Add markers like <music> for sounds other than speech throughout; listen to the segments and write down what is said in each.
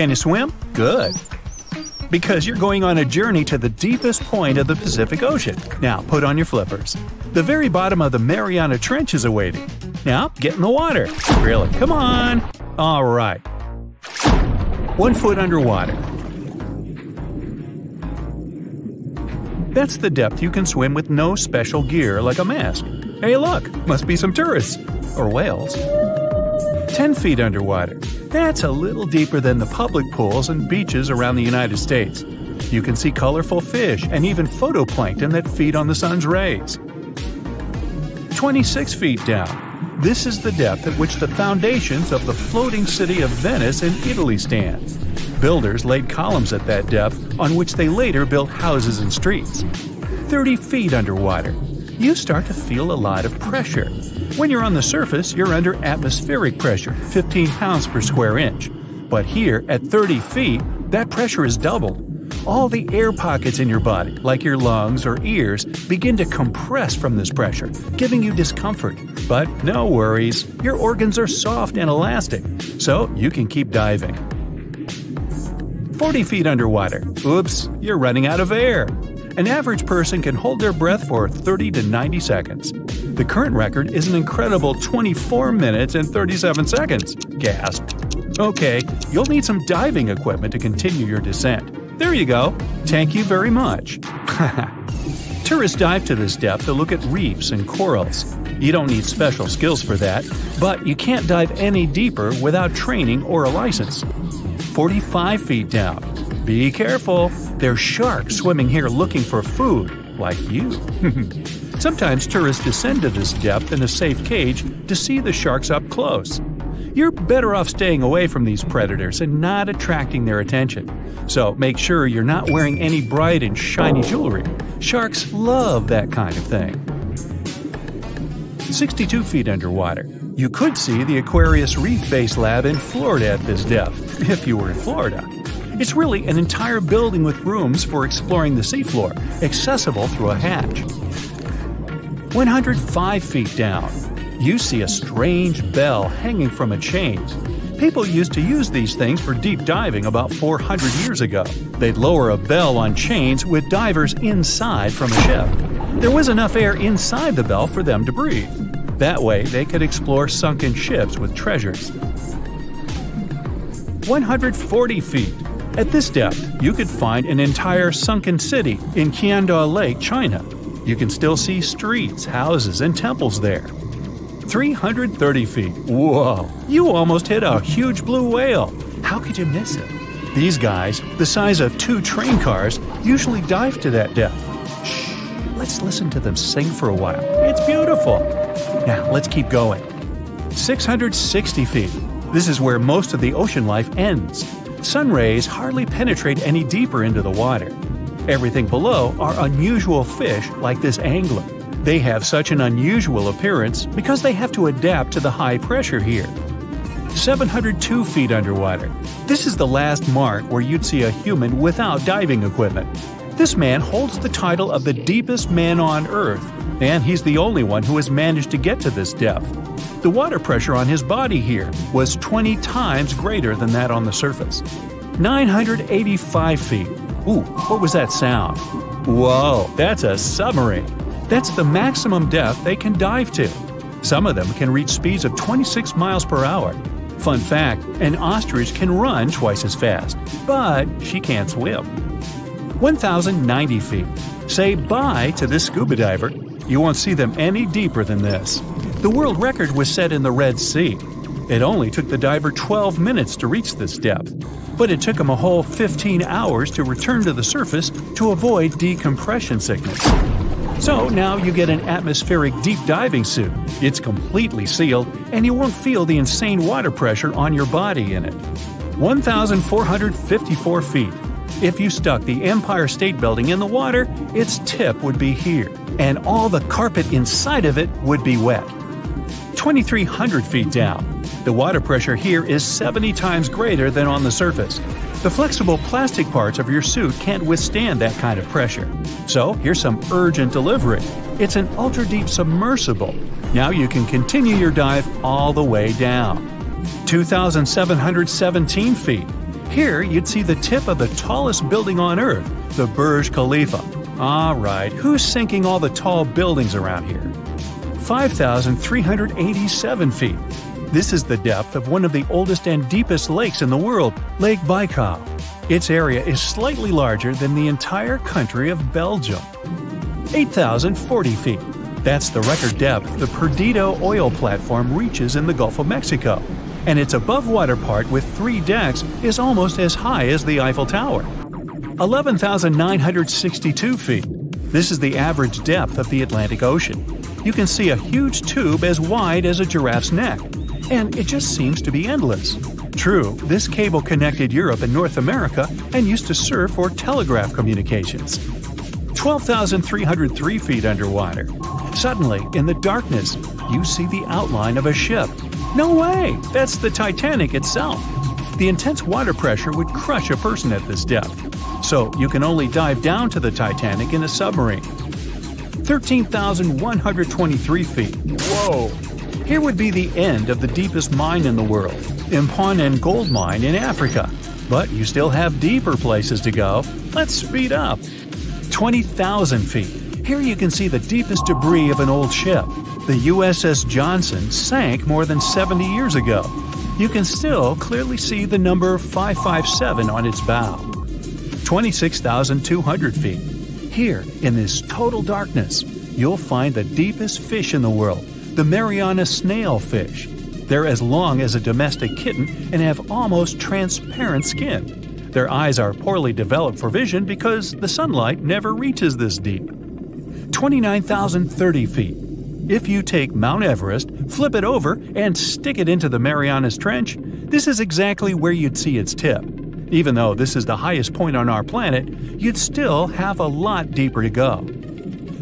Can you swim? Good. Because you're going on a journey to the deepest point of the Pacific Ocean. Now, put on your flippers. The very bottom of the Mariana Trench is awaiting. Now, get in the water. Really, come on. All right. One foot underwater. That's the depth you can swim with no special gear like a mask. Hey, look, must be some tourists. Or whales. 10 feet underwater. That's a little deeper than the public pools and beaches around the United States. You can see colorful fish and even phytoplankton that feed on the sun's rays. 26 feet down. This is the depth at which the foundations of the floating city of Venice in Italy stand. Builders laid columns at that depth on which they later built houses and streets. 30 feet underwater. You start to feel a lot of pressure. When you're on the surface, you're under atmospheric pressure, 15 pounds per square inch. But here, at 30 feet, that pressure is doubled. All the air pockets in your body, like your lungs or ears, begin to compress from this pressure, giving you discomfort. But no worries, your organs are soft and elastic, so you can keep diving. 40 feet underwater. Oops, you're running out of air. An average person can hold their breath for 30 to 90 seconds. The current record is an incredible 24 minutes and 37 seconds. Gasp. Okay, you'll need some diving equipment to continue your descent. There you go. Thank you very much. <laughs> Tourists dive to this depth to look at reefs and corals. You don't need special skills for that, but you can't dive any deeper without training or a license. 45 feet down. Be careful, there's sharks swimming here looking for food, like you. <laughs> Sometimes tourists descend to this depth in a safe cage to see the sharks up close. You're better off staying away from these predators and not attracting their attention. So make sure you're not wearing any bright and shiny jewelry. Sharks love that kind of thing. 62 feet underwater. You could see the Aquarius Reef Base Lab in Florida at this depth, <laughs> if you were in Florida. It's really an entire building with rooms for exploring the seafloor, accessible through a hatch. 105 feet down, you see a strange bell hanging from a chain. People used to use these things for deep diving about 400 years ago. They'd lower a bell on chains with divers inside from a ship. There was enough air inside the bell for them to breathe. That way, they could explore sunken ships with treasures. 140 feet. At this depth, you could find an entire sunken city in Qiandao Lake, China. You can still see streets, houses, and temples there. 330 feet. Whoa! You almost hit a huge blue whale. How could you miss it? These guys, the size of two train cars, usually dive to that depth. Shh, let's listen to them sing for a while. It's beautiful. Now, let's keep going. 660 feet. This is where most of the ocean life ends. Sun rays hardly penetrate any deeper into the water. Everything below are unusual fish like this angler. They have such an unusual appearance because they have to adapt to the high pressure here. 702 feet underwater. This is the last mark where you'd see a human without diving equipment. This man holds the title of the deepest man on Earth, and he's the only one who has managed to get to this depth. The water pressure on his body here was 20 times greater than that on the surface. 985 feet. Ooh, what was that sound? Whoa, that's a submarine. That's the maximum depth they can dive to. Some of them can reach speeds of 26 miles per hour. Fun fact an ostrich can run twice as fast, but she can't swim. 1,090 feet. Say bye to this scuba diver. You won't see them any deeper than this. The world record was set in the Red Sea. It only took the diver 12 minutes to reach this depth, but it took him a whole 15 hours to return to the surface to avoid decompression sickness. So now you get an atmospheric deep diving suit. It's completely sealed, and you won't feel the insane water pressure on your body in it. 1,454 feet. If you stuck the Empire State Building in the water, its tip would be here, and all the carpet inside of it would be wet. 2,300 feet down. The water pressure here is 70 times greater than on the surface. The flexible plastic parts of your suit can't withstand that kind of pressure. So, here's some urgent delivery. It's an ultra deep submersible. Now you can continue your dive all the way down. 2,717 feet. Here, you'd see the tip of the tallest building on Earth, the Burj Khalifa. Alright, who's sinking all the tall buildings around here? 5,387 feet. This is the depth of one of the oldest and deepest lakes in the world, Lake Baikal. Its area is slightly larger than the entire country of Belgium. 8,040 feet. That's the record depth the Perdido oil platform reaches in the Gulf of Mexico, and its above water part with three decks is almost as high as the Eiffel Tower. 11,962 feet. This is the average depth of the Atlantic Ocean. You can see a huge tube as wide as a giraffe's neck, and it just seems to be endless. True, this cable connected Europe and North America and used to serve for telegraph communications. 12,303 feet underwater. Suddenly, in the darkness, you see the outline of a ship. No way! That's the Titanic itself. The intense water pressure would crush a person at this depth, so you can only dive down to the Titanic in a submarine. 13,123 feet. Whoa! Here would be the end of the deepest mine in the world, Mponeng Gold Mine in Africa. But you still have deeper places to go. Let's speed up. 20,000 feet. Here you can see the deepest debris of an old ship. The USS Johnston sank more than 70 years ago. You can still clearly see the number 557 on its bow. 26,200 feet. Here, in this total darkness, you'll find the deepest fish in the world, the Mariana snailfish. They're as long as a domestic kitten and have almost transparent skin. Their eyes are poorly developed for vision because the sunlight never reaches this deep. 29,030 feet. If you take Mount Everest, flip it over, and stick it into the Marianas Trench, this is exactly where you'd see its tip. Even though this is the highest point on our planet, you'd still have a lot deeper to go.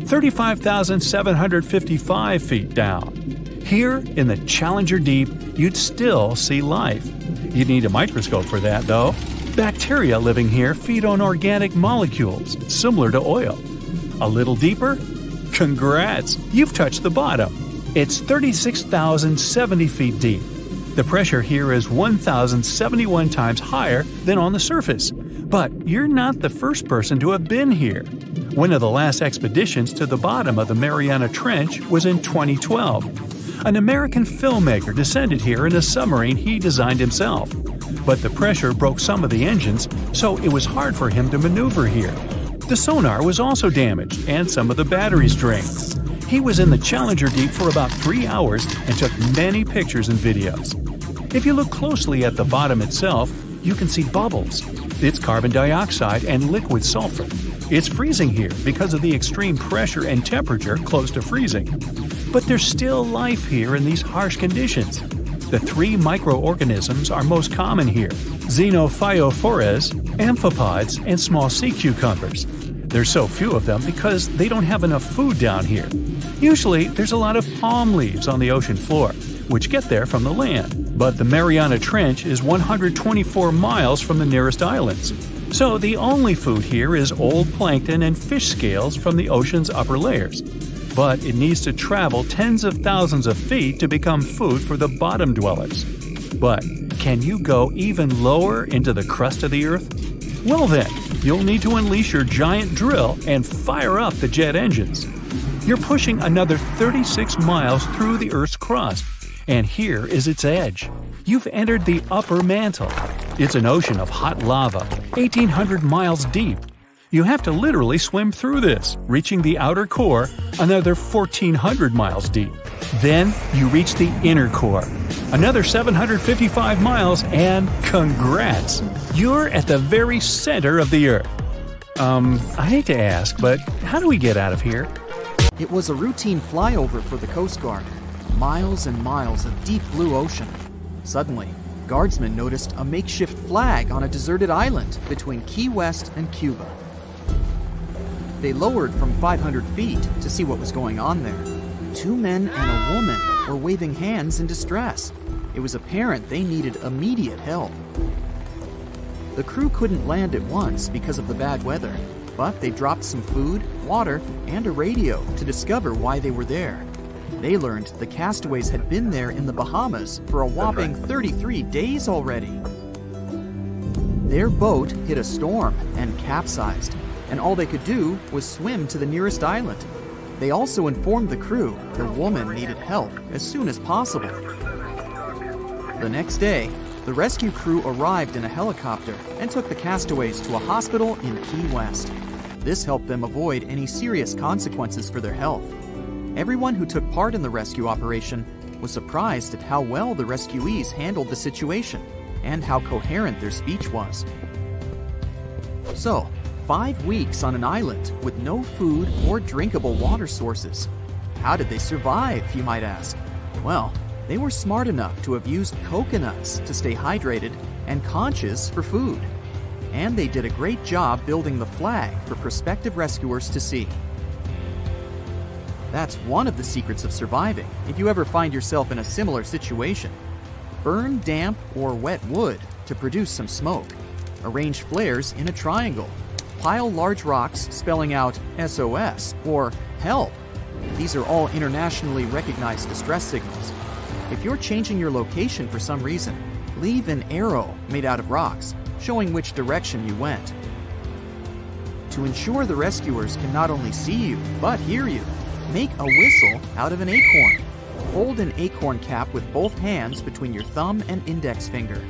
35,755 feet down. Here, in the Challenger Deep, you'd still see life. You'd need a microscope for that, though. Bacteria living here feed on organic molecules, similar to oil. A little deeper? Congrats! You've touched the bottom. It's 36,070 feet deep. The pressure here is 1,071 times higher than on the surface. But you're not the first person to have been here. One of the last expeditions to the bottom of the Mariana Trench was in 2012. An American filmmaker descended here in a submarine he designed himself but the pressure broke some of the engines, so it was hard for him to maneuver here. The sonar was also damaged, and some of the batteries drained. He was in the Challenger Deep for about three hours and took many pictures and videos. If you look closely at the bottom itself, you can see bubbles. It's carbon dioxide and liquid sulfur. It's freezing here because of the extreme pressure and temperature close to freezing. But there's still life here in these harsh conditions. The three microorganisms are most common here xenophyophores, amphipods, and small sea cucumbers. There's so few of them because they don't have enough food down here. Usually, there's a lot of palm leaves on the ocean floor, which get there from the land. But the Mariana Trench is 124 miles from the nearest islands. So the only food here is old plankton and fish scales from the ocean's upper layers but it needs to travel tens of thousands of feet to become food for the bottom dwellers. But can you go even lower into the crust of the Earth? Well, then, you'll need to unleash your giant drill and fire up the jet engines. You're pushing another 36 miles through the Earth's crust, and here is its edge. You've entered the upper mantle. It's an ocean of hot lava, 1,800 miles deep, you have to literally swim through this, reaching the outer core another 1400 miles deep. Then you reach the inner core, another 755 miles, and congrats! You're at the very center of the Earth. Um, I hate to ask, but how do we get out of here? It was a routine flyover for the Coast Guard. Miles and miles of deep blue ocean. Suddenly, guardsmen noticed a makeshift flag on a deserted island between Key West and Cuba. They lowered from 500 feet to see what was going on there. Two men and a woman were waving hands in distress. It was apparent they needed immediate help. The crew couldn't land at once because of the bad weather, but they dropped some food, water, and a radio to discover why they were there. They learned the castaways had been there in the Bahamas for a whopping 33 days already. Their boat hit a storm and capsized, and all they could do was swim to the nearest island. They also informed the crew the woman needed help as soon as possible. The next day, the rescue crew arrived in a helicopter and took the castaways to a hospital in Key West. This helped them avoid any serious consequences for their health. Everyone who took part in the rescue operation was surprised at how well the rescuees handled the situation and how coherent their speech was. So, five weeks on an island with no food or drinkable water sources. How did they survive, you might ask? Well, they were smart enough to have used coconuts to stay hydrated and conches for food. And they did a great job building the flag for prospective rescuers to see. That's one of the secrets of surviving if you ever find yourself in a similar situation. Burn damp or wet wood to produce some smoke. Arrange flares in a triangle. Pile large rocks spelling out SOS or HELP. These are all internationally recognized distress signals. If you're changing your location for some reason, leave an arrow made out of rocks showing which direction you went. To ensure the rescuers can not only see you, but hear you, make a whistle out of an acorn. Hold an acorn cap with both hands between your thumb and index finger.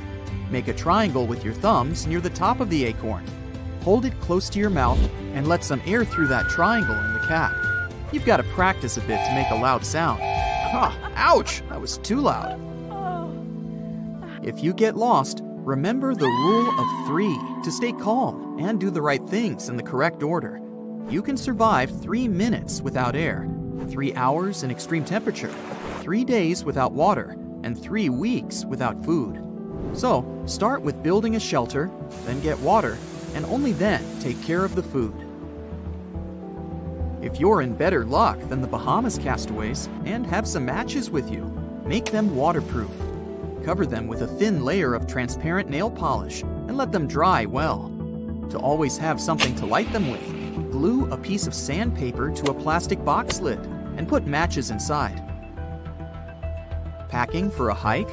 Make a triangle with your thumbs near the top of the acorn. Hold it close to your mouth and let some air through that triangle in the cap. You've got to practice a bit to make a loud sound. Ah, ouch! That was too loud. If you get lost, remember the rule of three to stay calm and do the right things in the correct order. You can survive three minutes without air, three hours in extreme temperature, three days without water, and three weeks without food. So, start with building a shelter, then get water, and only then take care of the food. If you're in better luck than the Bahamas castaways and have some matches with you, make them waterproof. Cover them with a thin layer of transparent nail polish and let them dry well. To always have something to light them with, glue a piece of sandpaper to a plastic box lid and put matches inside. Packing for a hike?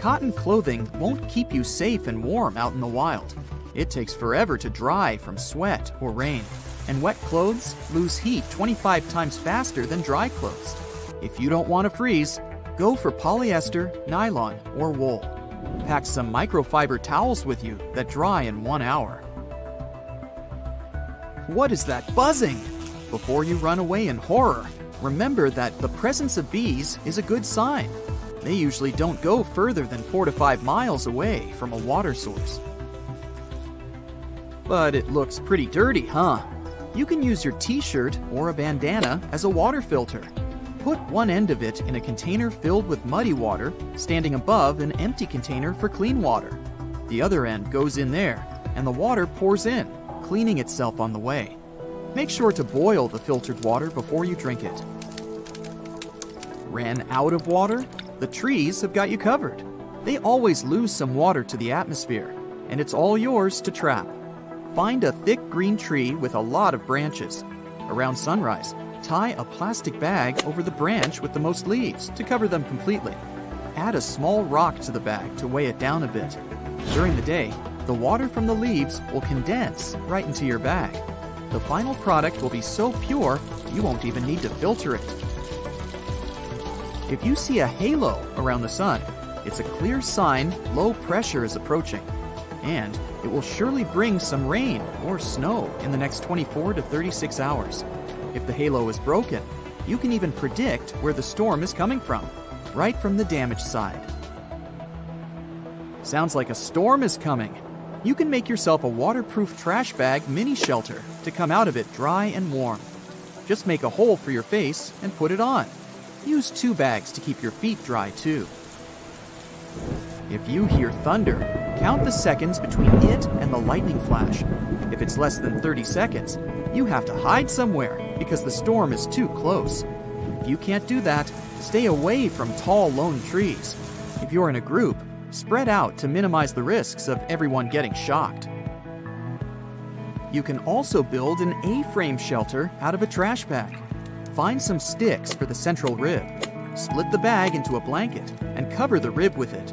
Cotton clothing won't keep you safe and warm out in the wild. It takes forever to dry from sweat or rain, and wet clothes lose heat 25 times faster than dry clothes. If you don't want to freeze, go for polyester, nylon, or wool. Pack some microfiber towels with you that dry in one hour. What is that buzzing? Before you run away in horror, remember that the presence of bees is a good sign. They usually don't go further than 4 to 5 miles away from a water source. But it looks pretty dirty, huh? You can use your t shirt or a bandana as a water filter. Put one end of it in a container filled with muddy water, standing above an empty container for clean water. The other end goes in there, and the water pours in, cleaning itself on the way. Make sure to boil the filtered water before you drink it. Ran out of water? The trees have got you covered. They always lose some water to the atmosphere, and it's all yours to trap. Find a thick green tree with a lot of branches. Around sunrise, tie a plastic bag over the branch with the most leaves to cover them completely. Add a small rock to the bag to weigh it down a bit. During the day, the water from the leaves will condense right into your bag. The final product will be so pure you won't even need to filter it. If you see a halo around the sun, it's a clear sign low pressure is approaching. And it will surely bring some rain or snow in the next 24 to 36 hours. If the halo is broken, you can even predict where the storm is coming from, right from the damaged side. Sounds like a storm is coming. You can make yourself a waterproof trash bag mini shelter to come out of it dry and warm. Just make a hole for your face and put it on. Use two bags to keep your feet dry too. If you hear thunder, count the seconds between it and the lightning flash. If it's less than 30 seconds, you have to hide somewhere because the storm is too close. If you can't do that, stay away from tall lone trees. If you're in a group, spread out to minimize the risks of everyone getting shocked. You can also build an A-frame shelter out of a trash bag. Find some sticks for the central rib. Split the bag into a blanket and cover the rib with it.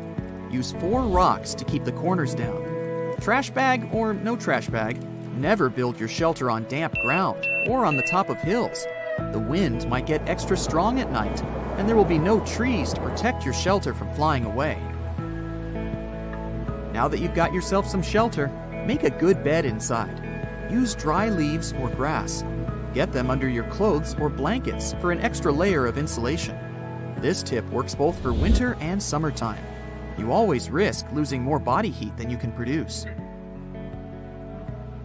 Use four rocks to keep the corners down. Trash bag or no trash bag, never build your shelter on damp ground or on the top of hills. The wind might get extra strong at night, and there will be no trees to protect your shelter from flying away. Now that you've got yourself some shelter, make a good bed inside. Use dry leaves or grass. Get them under your clothes or blankets for an extra layer of insulation. This tip works both for winter and summertime. You always risk losing more body heat than you can produce.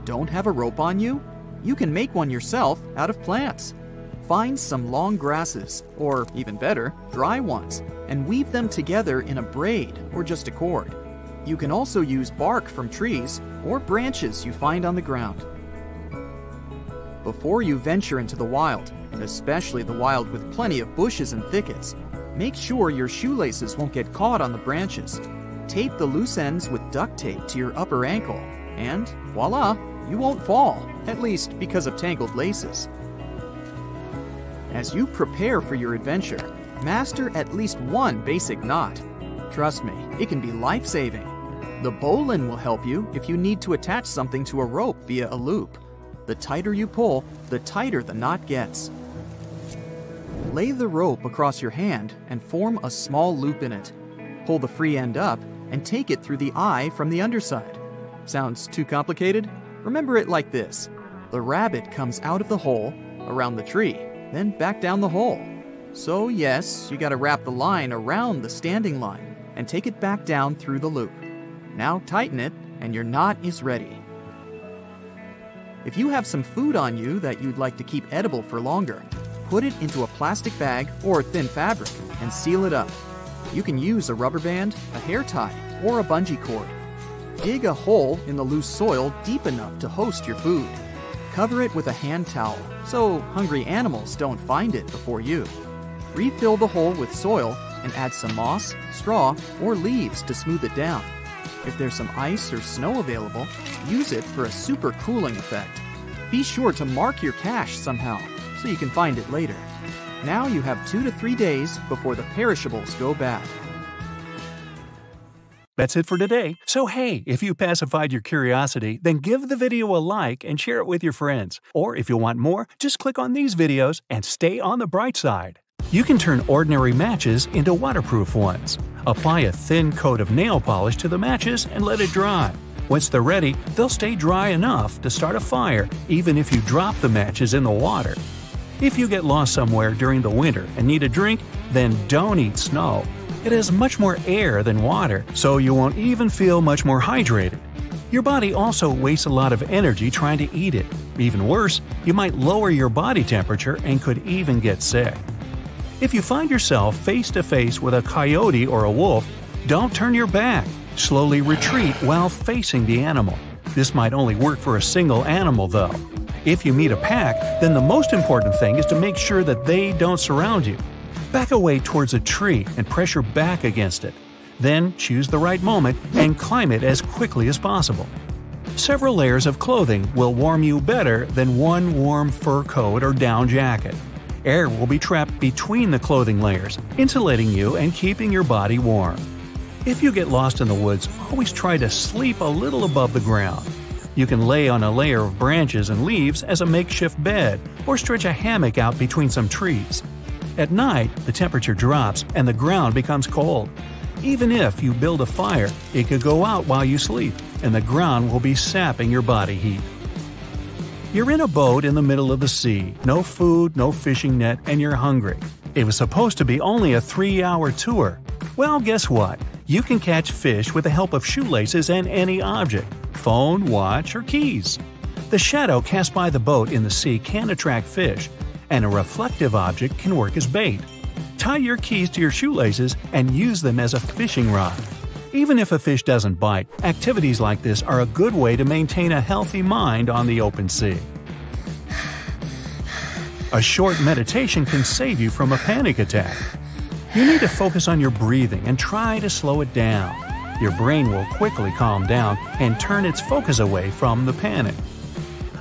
Don't have a rope on you? You can make one yourself out of plants. Find some long grasses, or even better, dry ones, and weave them together in a braid or just a cord. You can also use bark from trees or branches you find on the ground. Before you venture into the wild, especially the wild with plenty of bushes and thickets, make sure your shoelaces won't get caught on the branches. Tape the loose ends with duct tape to your upper ankle, and voila, you won't fall, at least because of tangled laces. As you prepare for your adventure, master at least one basic knot. Trust me, it can be life saving. The bowline will help you if you need to attach something to a rope via a loop. The tighter you pull, the tighter the knot gets. Lay the rope across your hand and form a small loop in it. Pull the free end up and take it through the eye from the underside. Sounds too complicated? Remember it like this the rabbit comes out of the hole, around the tree, then back down the hole. So, yes, you gotta wrap the line around the standing line and take it back down through the loop. Now tighten it, and your knot is ready. If you have some food on you that you'd like to keep edible for longer, put it into a plastic bag or thin fabric and seal it up. You can use a rubber band, a hair tie, or a bungee cord. Dig a hole in the loose soil deep enough to host your food. Cover it with a hand towel so hungry animals don't find it before you. Refill the hole with soil and add some moss, straw, or leaves to smooth it down. If there's some ice or snow available, use it for a super cooling effect. Be sure to mark your cache somehow so you can find it later. Now you have two to three days before the perishables go bad. That's it for today. So hey, if you pacified your curiosity, then give the video a like and share it with your friends. Or if you want more, just click on these videos and stay on the bright side. You can turn ordinary matches into waterproof ones. Apply a thin coat of nail polish to the matches and let it dry. Once they're ready, they'll stay dry enough to start a fire even if you drop the matches in the water. If you get lost somewhere during the winter and need a drink, then don't eat snow. It has much more air than water, so you won't even feel much more hydrated. Your body also wastes a lot of energy trying to eat it. Even worse, you might lower your body temperature and could even get sick. If you find yourself face to face with a coyote or a wolf, don't turn your back. Slowly retreat while facing the animal. This might only work for a single animal, though. If you meet a pack, then the most important thing is to make sure that they don't surround you. Back away towards a tree and press your back against it. Then choose the right moment and climb it as quickly as possible. Several layers of clothing will warm you better than one warm fur coat or down jacket. Air will be trapped between the clothing layers, insulating you and keeping your body warm. If you get lost in the woods, always try to sleep a little above the ground. You can lay on a layer of branches and leaves as a makeshift bed, or stretch a hammock out between some trees. At night, the temperature drops and the ground becomes cold. Even if you build a fire, it could go out while you sleep, and the ground will be sapping your body heat. You're in a boat in the middle of the sea, no food, no fishing net, and you're hungry. It was supposed to be only a three hour tour. Well, guess what? You can catch fish with the help of shoelaces and any object phone, watch, or keys. The shadow cast by the boat in the sea can attract fish, and a reflective object can work as bait. Tie your keys to your shoelaces and use them as a fishing rod. Even if a fish doesn't bite, activities like this are a good way to maintain a healthy mind on the open sea. A short meditation can save you from a panic attack. You need to focus on your breathing and try to slow it down. Your brain will quickly calm down and turn its focus away from the panic.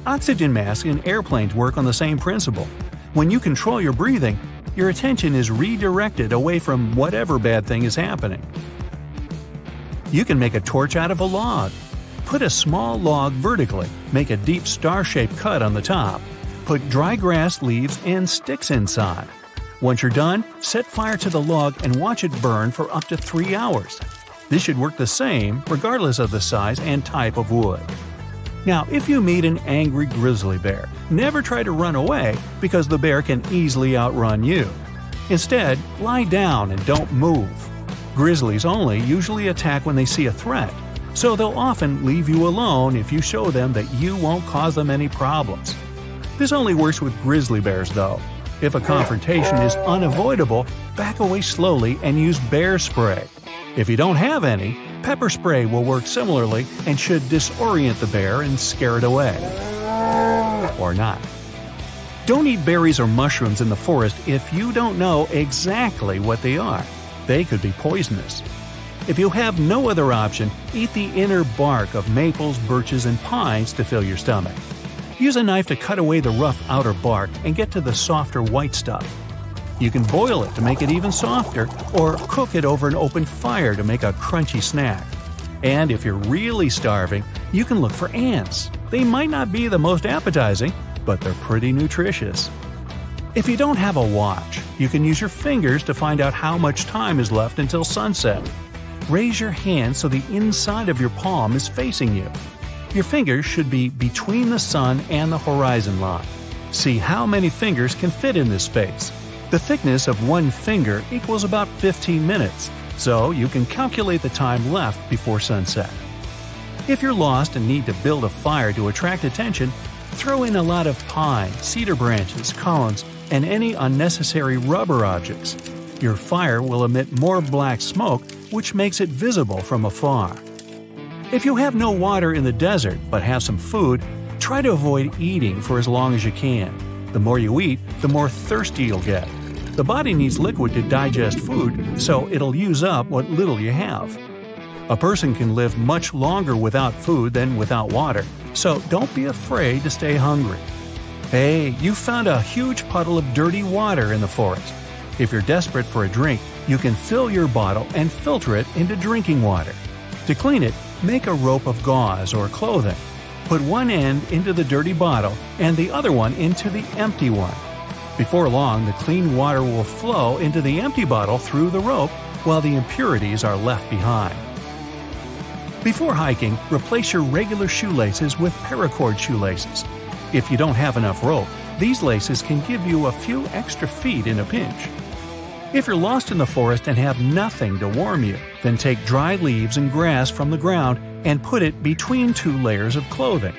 Oxygen masks in airplanes work on the same principle. When you control your breathing, your attention is redirected away from whatever bad thing is happening. You can make a torch out of a log. Put a small log vertically, make a deep star shaped cut on the top. Put dry grass, leaves, and sticks inside. Once you're done, set fire to the log and watch it burn for up to 3 hours. This should work the same regardless of the size and type of wood. Now, if you meet an angry grizzly bear, never try to run away because the bear can easily outrun you. Instead, lie down and don't move. Grizzlies only usually attack when they see a threat, so they'll often leave you alone if you show them that you won't cause them any problems. This only works with grizzly bears, though. If a confrontation is unavoidable, back away slowly and use bear spray. If you don't have any, pepper spray will work similarly and should disorient the bear and scare it away. Or not. Don't eat berries or mushrooms in the forest if you don't know exactly what they are. They could be poisonous. If you have no other option, eat the inner bark of maples, birches, and pines to fill your stomach. Use a knife to cut away the rough outer bark and get to the softer white stuff. You can boil it to make it even softer, or cook it over an open fire to make a crunchy snack. And if you're really starving, you can look for ants. They might not be the most appetizing, but they're pretty nutritious. If you don't have a watch, you can use your fingers to find out how much time is left until sunset. Raise your hand so the inside of your palm is facing you. Your fingers should be between the sun and the horizon line. See how many fingers can fit in this space. The thickness of one finger equals about 15 minutes, so you can calculate the time left before sunset. If you're lost and need to build a fire to attract attention, throw in a lot of pine, cedar branches, cones, and any unnecessary rubber objects. Your fire will emit more black smoke, which makes it visible from afar. If you have no water in the desert but have some food, try to avoid eating for as long as you can. The more you eat, the more thirsty you'll get. The body needs liquid to digest food, so it'll use up what little you have. A person can live much longer without food than without water, so don't be afraid to stay hungry. Hey, you found a huge puddle of dirty water in the forest. If you're desperate for a drink, you can fill your bottle and filter it into drinking water. To clean it, Make a rope of gauze or clothing. Put one end into the dirty bottle and the other one into the empty one. Before long, the clean water will flow into the empty bottle through the rope while the impurities are left behind. Before hiking, replace your regular shoelaces with paracord shoelaces. If you don't have enough rope, these laces can give you a few extra feet in a pinch. If you're lost in the forest and have nothing to warm you, then take dry leaves and grass from the ground and put it between two layers of clothing.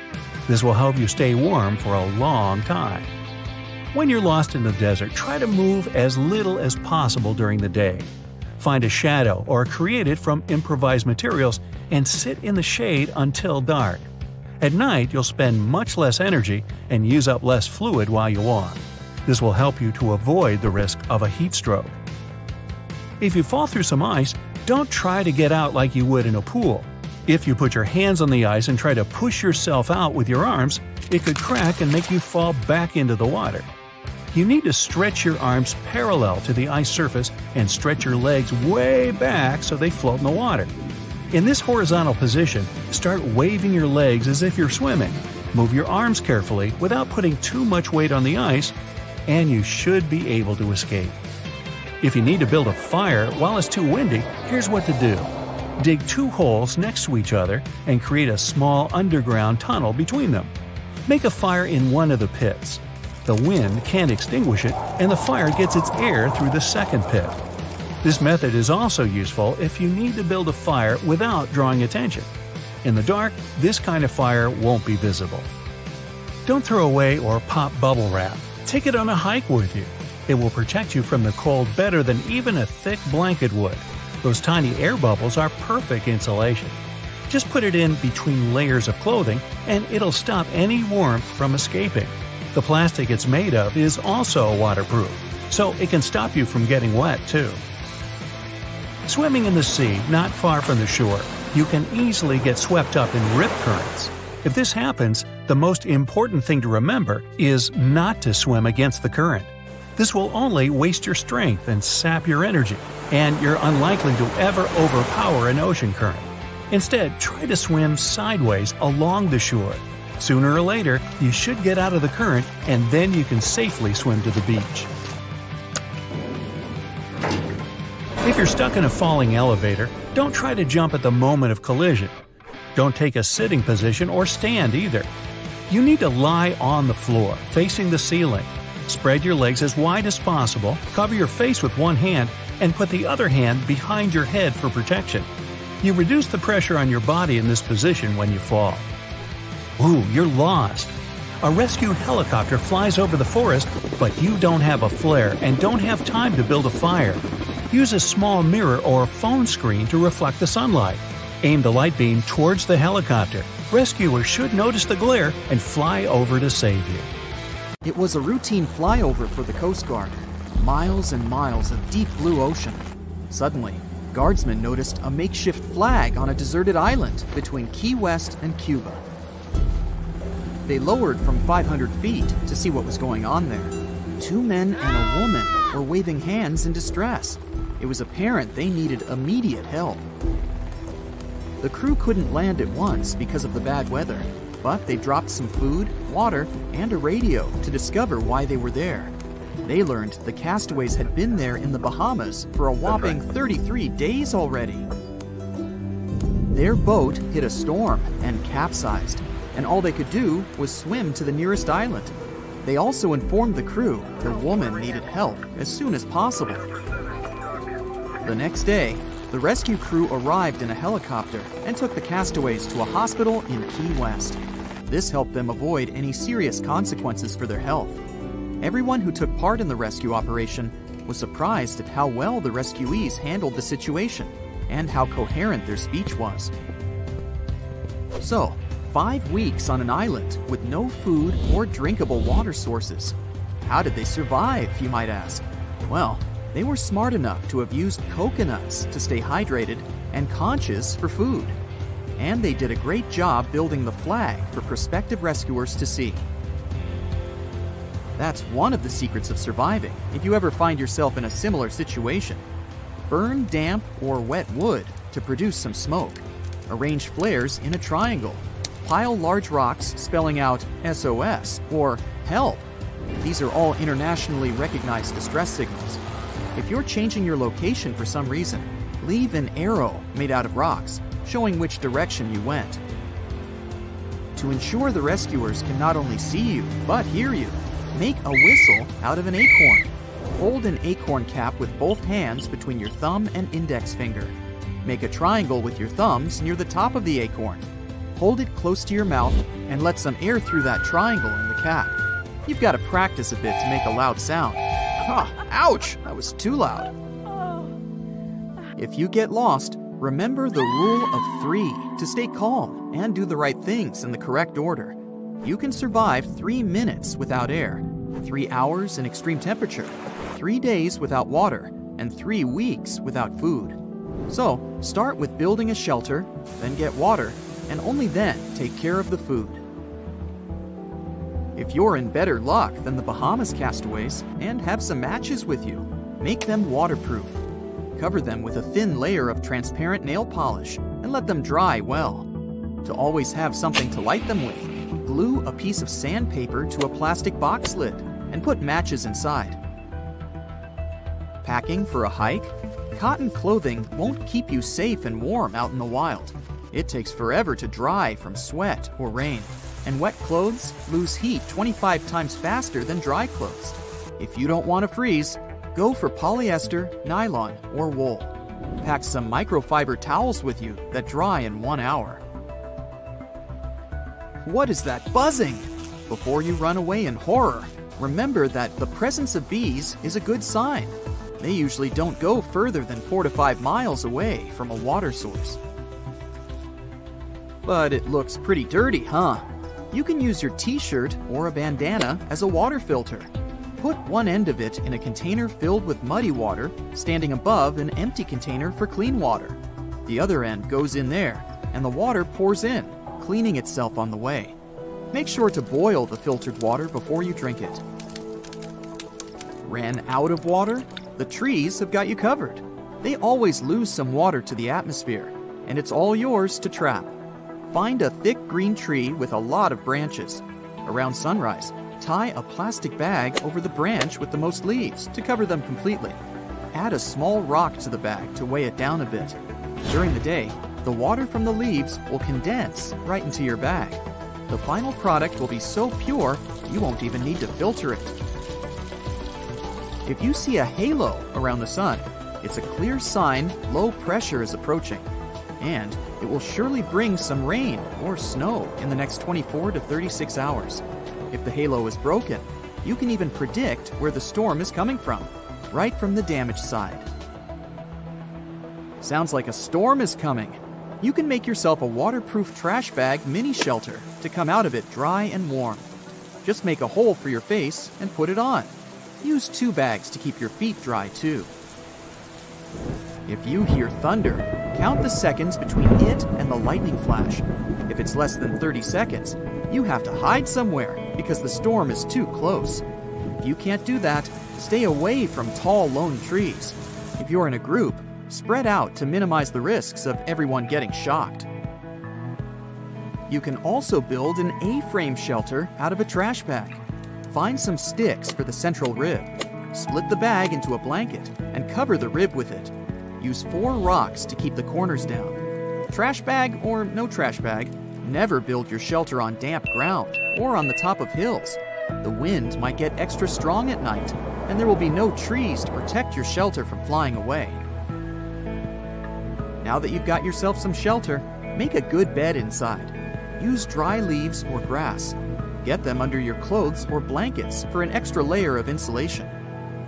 This will help you stay warm for a long time. When you're lost in the desert, try to move as little as possible during the day. Find a shadow or create it from improvised materials and sit in the shade until dark. At night, you'll spend much less energy and use up less fluid while you walk. This will help you to avoid the risk of a heat stroke. If you fall through some ice, don't try to get out like you would in a pool. If you put your hands on the ice and try to push yourself out with your arms, it could crack and make you fall back into the water. You need to stretch your arms parallel to the ice surface and stretch your legs way back so they float in the water. In this horizontal position, start waving your legs as if you're swimming. Move your arms carefully without putting too much weight on the ice and you should be able to escape. If you need to build a fire while it's too windy, here's what to do. Dig two holes next to each other and create a small underground tunnel between them. Make a fire in one of the pits. The wind can't extinguish it, and the fire gets its air through the second pit. This method is also useful if you need to build a fire without drawing attention. In the dark, this kind of fire won't be visible. Don't throw away or pop bubble wrap. Take it on a hike with you. It will protect you from the cold better than even a thick blanket would. Those tiny air bubbles are perfect insulation. Just put it in between layers of clothing and it'll stop any warmth from escaping. The plastic it's made of is also waterproof, so it can stop you from getting wet too. Swimming in the sea not far from the shore, you can easily get swept up in rip currents. If this happens, the most important thing to remember is not to swim against the current. This will only waste your strength and sap your energy, and you're unlikely to ever overpower an ocean current. Instead, try to swim sideways along the shore. Sooner or later, you should get out of the current and then you can safely swim to the beach. If you're stuck in a falling elevator, don't try to jump at the moment of collision. Don't take a sitting position or stand either. You need to lie on the floor, facing the ceiling. Spread your legs as wide as possible, cover your face with one hand, and put the other hand behind your head for protection. You reduce the pressure on your body in this position when you fall. Ooh, you're lost. A rescue helicopter flies over the forest, but you don't have a flare and don't have time to build a fire. Use a small mirror or phone screen to reflect the sunlight. Aim the light beam towards the helicopter. Rescuers should notice the glare and fly over to save you. It was a routine flyover for the Coast Guard. Miles and miles of deep blue ocean. Suddenly, guardsmen noticed a makeshift flag on a deserted island between Key West and Cuba. They lowered from 500 feet to see what was going on there. Two men and a woman were waving hands in distress. It was apparent they needed immediate help. The crew couldn't land at once because of the bad weather, but they dropped some food, water, and a radio to discover why they were there. They learned the castaways had been there in the Bahamas for a whopping 33 days already. Their boat hit a storm and capsized, and all they could do was swim to the nearest island. They also informed the crew the woman needed help as soon as possible. The next day, the rescue crew arrived in a helicopter and took the castaways to a hospital in Key West. This helped them avoid any serious consequences for their health. Everyone who took part in the rescue operation was surprised at how well the rescuees handled the situation and how coherent their speech was. So, five weeks on an island with no food or drinkable water sources. How did they survive, you might ask? Well, they were smart enough to have used coconuts to stay hydrated and conches for food. And they did a great job building the flag for prospective rescuers to see. That's one of the secrets of surviving if you ever find yourself in a similar situation. Burn damp or wet wood to produce some smoke. Arrange flares in a triangle. Pile large rocks spelling out SOS or HELP. These are all internationally recognized distress signals. If you're changing your location for some reason, leave an arrow made out of rocks showing which direction you went. To ensure the rescuers can not only see you, but hear you, make a whistle out of an acorn. Hold an acorn cap with both hands between your thumb and index finger. Make a triangle with your thumbs near the top of the acorn. Hold it close to your mouth and let some air through that triangle in the cap. You've got to practice a bit to make a loud sound. Ouch! That was too loud. If you get lost, remember the rule of three to stay calm and do the right things in the correct order. You can survive three minutes without air, three hours in extreme temperature, three days without water, and three weeks without food. So, start with building a shelter, then get water, and only then take care of the food. If you're in better luck than the Bahamas castaways and have some matches with you, make them waterproof. Cover them with a thin layer of transparent nail polish and let them dry well. To always have something to light them with, glue a piece of sandpaper to a plastic box lid and put matches inside. Packing for a hike? Cotton clothing won't keep you safe and warm out in the wild. It takes forever to dry from sweat or rain, and wet clothes lose heat 25 times faster than dry clothes. If you don't want to freeze, go for polyester, nylon, or wool. Pack some microfiber towels with you that dry in one hour. What is that buzzing? Before you run away in horror, remember that the presence of bees is a good sign. They usually don't go further than 4 to 5 miles away from a water source. But it looks pretty dirty, huh? You can use your t-shirt or a bandana as a water filter. Put one end of it in a container filled with muddy water, standing above an empty container for clean water. The other end goes in there, and the water pours in, cleaning itself on the way. Make sure to boil the filtered water before you drink it. Ran out of water? The trees have got you covered. They always lose some water to the atmosphere. and it's all yours to trap. Find a thick green tree with a lot of branches. Around sunrise, tie a plastic bag over the branch with the most leaves to cover them completely. Add a small rock to the bag to weigh it down a bit. During the day, the water from the leaves will condense right into your bag. The final product will be so pure, you won't even need to filter it. If you see a halo around the sun, it's a clear sign low pressure is approaching. And it will surely bring some rain or snow in the next 24 to 36 hours. If the halo is broken, you can even predict where the storm is coming from, right from the damaged side. Sounds like a storm is coming. You can make yourself a waterproof trash bag mini shelter to come out of it dry and warm. Just make a hole for your face and put it on. Use two bags to keep your feet dry too. If you hear thunder, count the seconds between it and the lightning flash. If it's less than 30 seconds, you have to hide somewhere because the storm is too close. If you can't do that, stay away from tall lone trees. If you're in a group, spread out to minimize the risks of everyone getting shocked. You can also build an A-frame shelter out of a trash bag. Find some sticks for the central rib. Split the bag into a blanket and cover the rib with it. Use four rocks to keep the corners down. Trash bag or no trash bag, never build your shelter on damp ground or on the top of hills. The wind might get extra strong at night, and there will be no trees to protect your shelter from flying away. Now that you've got yourself some shelter, make a good bed inside. Use dry leaves or grass. Get them under your clothes or blankets for an extra layer of insulation.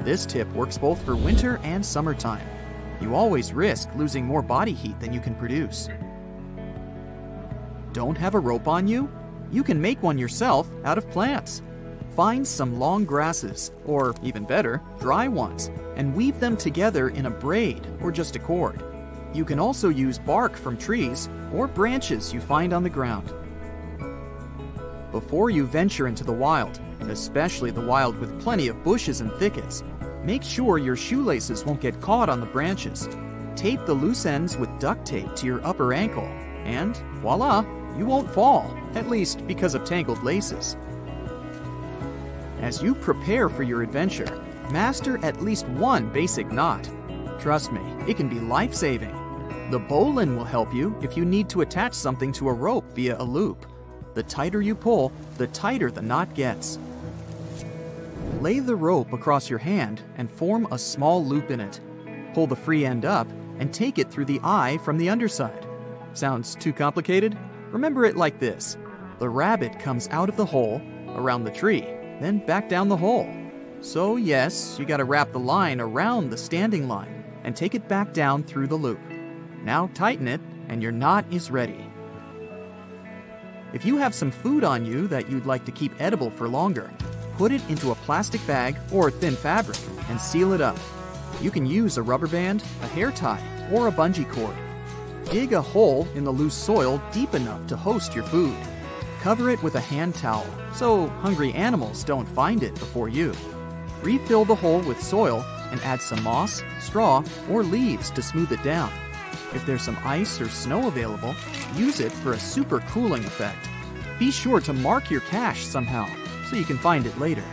This tip works both for winter and summertime. You always risk losing more body heat than you can produce. Don't have a rope on you? You can make one yourself out of plants. Find some long grasses, or even better, dry ones, and weave them together in a braid or just a cord. You can also use bark from trees or branches you find on the ground. Before you venture into the wild, especially the wild with plenty of bushes and thickets, make sure your shoelaces won't get caught on the branches. Tape the loose ends with duct tape to your upper ankle, and voila, you won't fall, at least because of tangled laces. As you prepare for your adventure, master at least one basic knot. Trust me, it can be life saving. The bowline will help you if you need to attach something to a rope via a loop. The tighter you pull, the tighter the knot gets. Lay the rope across your hand and form a small loop in it. Pull the free end up and take it through the eye from the underside. Sounds too complicated? Remember it like this the rabbit comes out of the hole, around the tree, then back down the hole. So, yes, you gotta wrap the line around the standing line and take it back down through the loop. Now tighten it, and your knot is ready. If you have some food on you that you'd like to keep edible for longer, put it into a plastic bag or thin fabric and seal it up. You can use a rubber band, a hair tie, or a bungee cord. Dig a hole in the loose soil deep enough to host your food. Cover it with a hand towel so hungry animals don't find it before you. Refill the hole with soil and add some moss, straw, or leaves to smooth it down. If there's some ice or snow available, use it for a super cooling effect. Be sure to mark your cache somehow so you can find it later.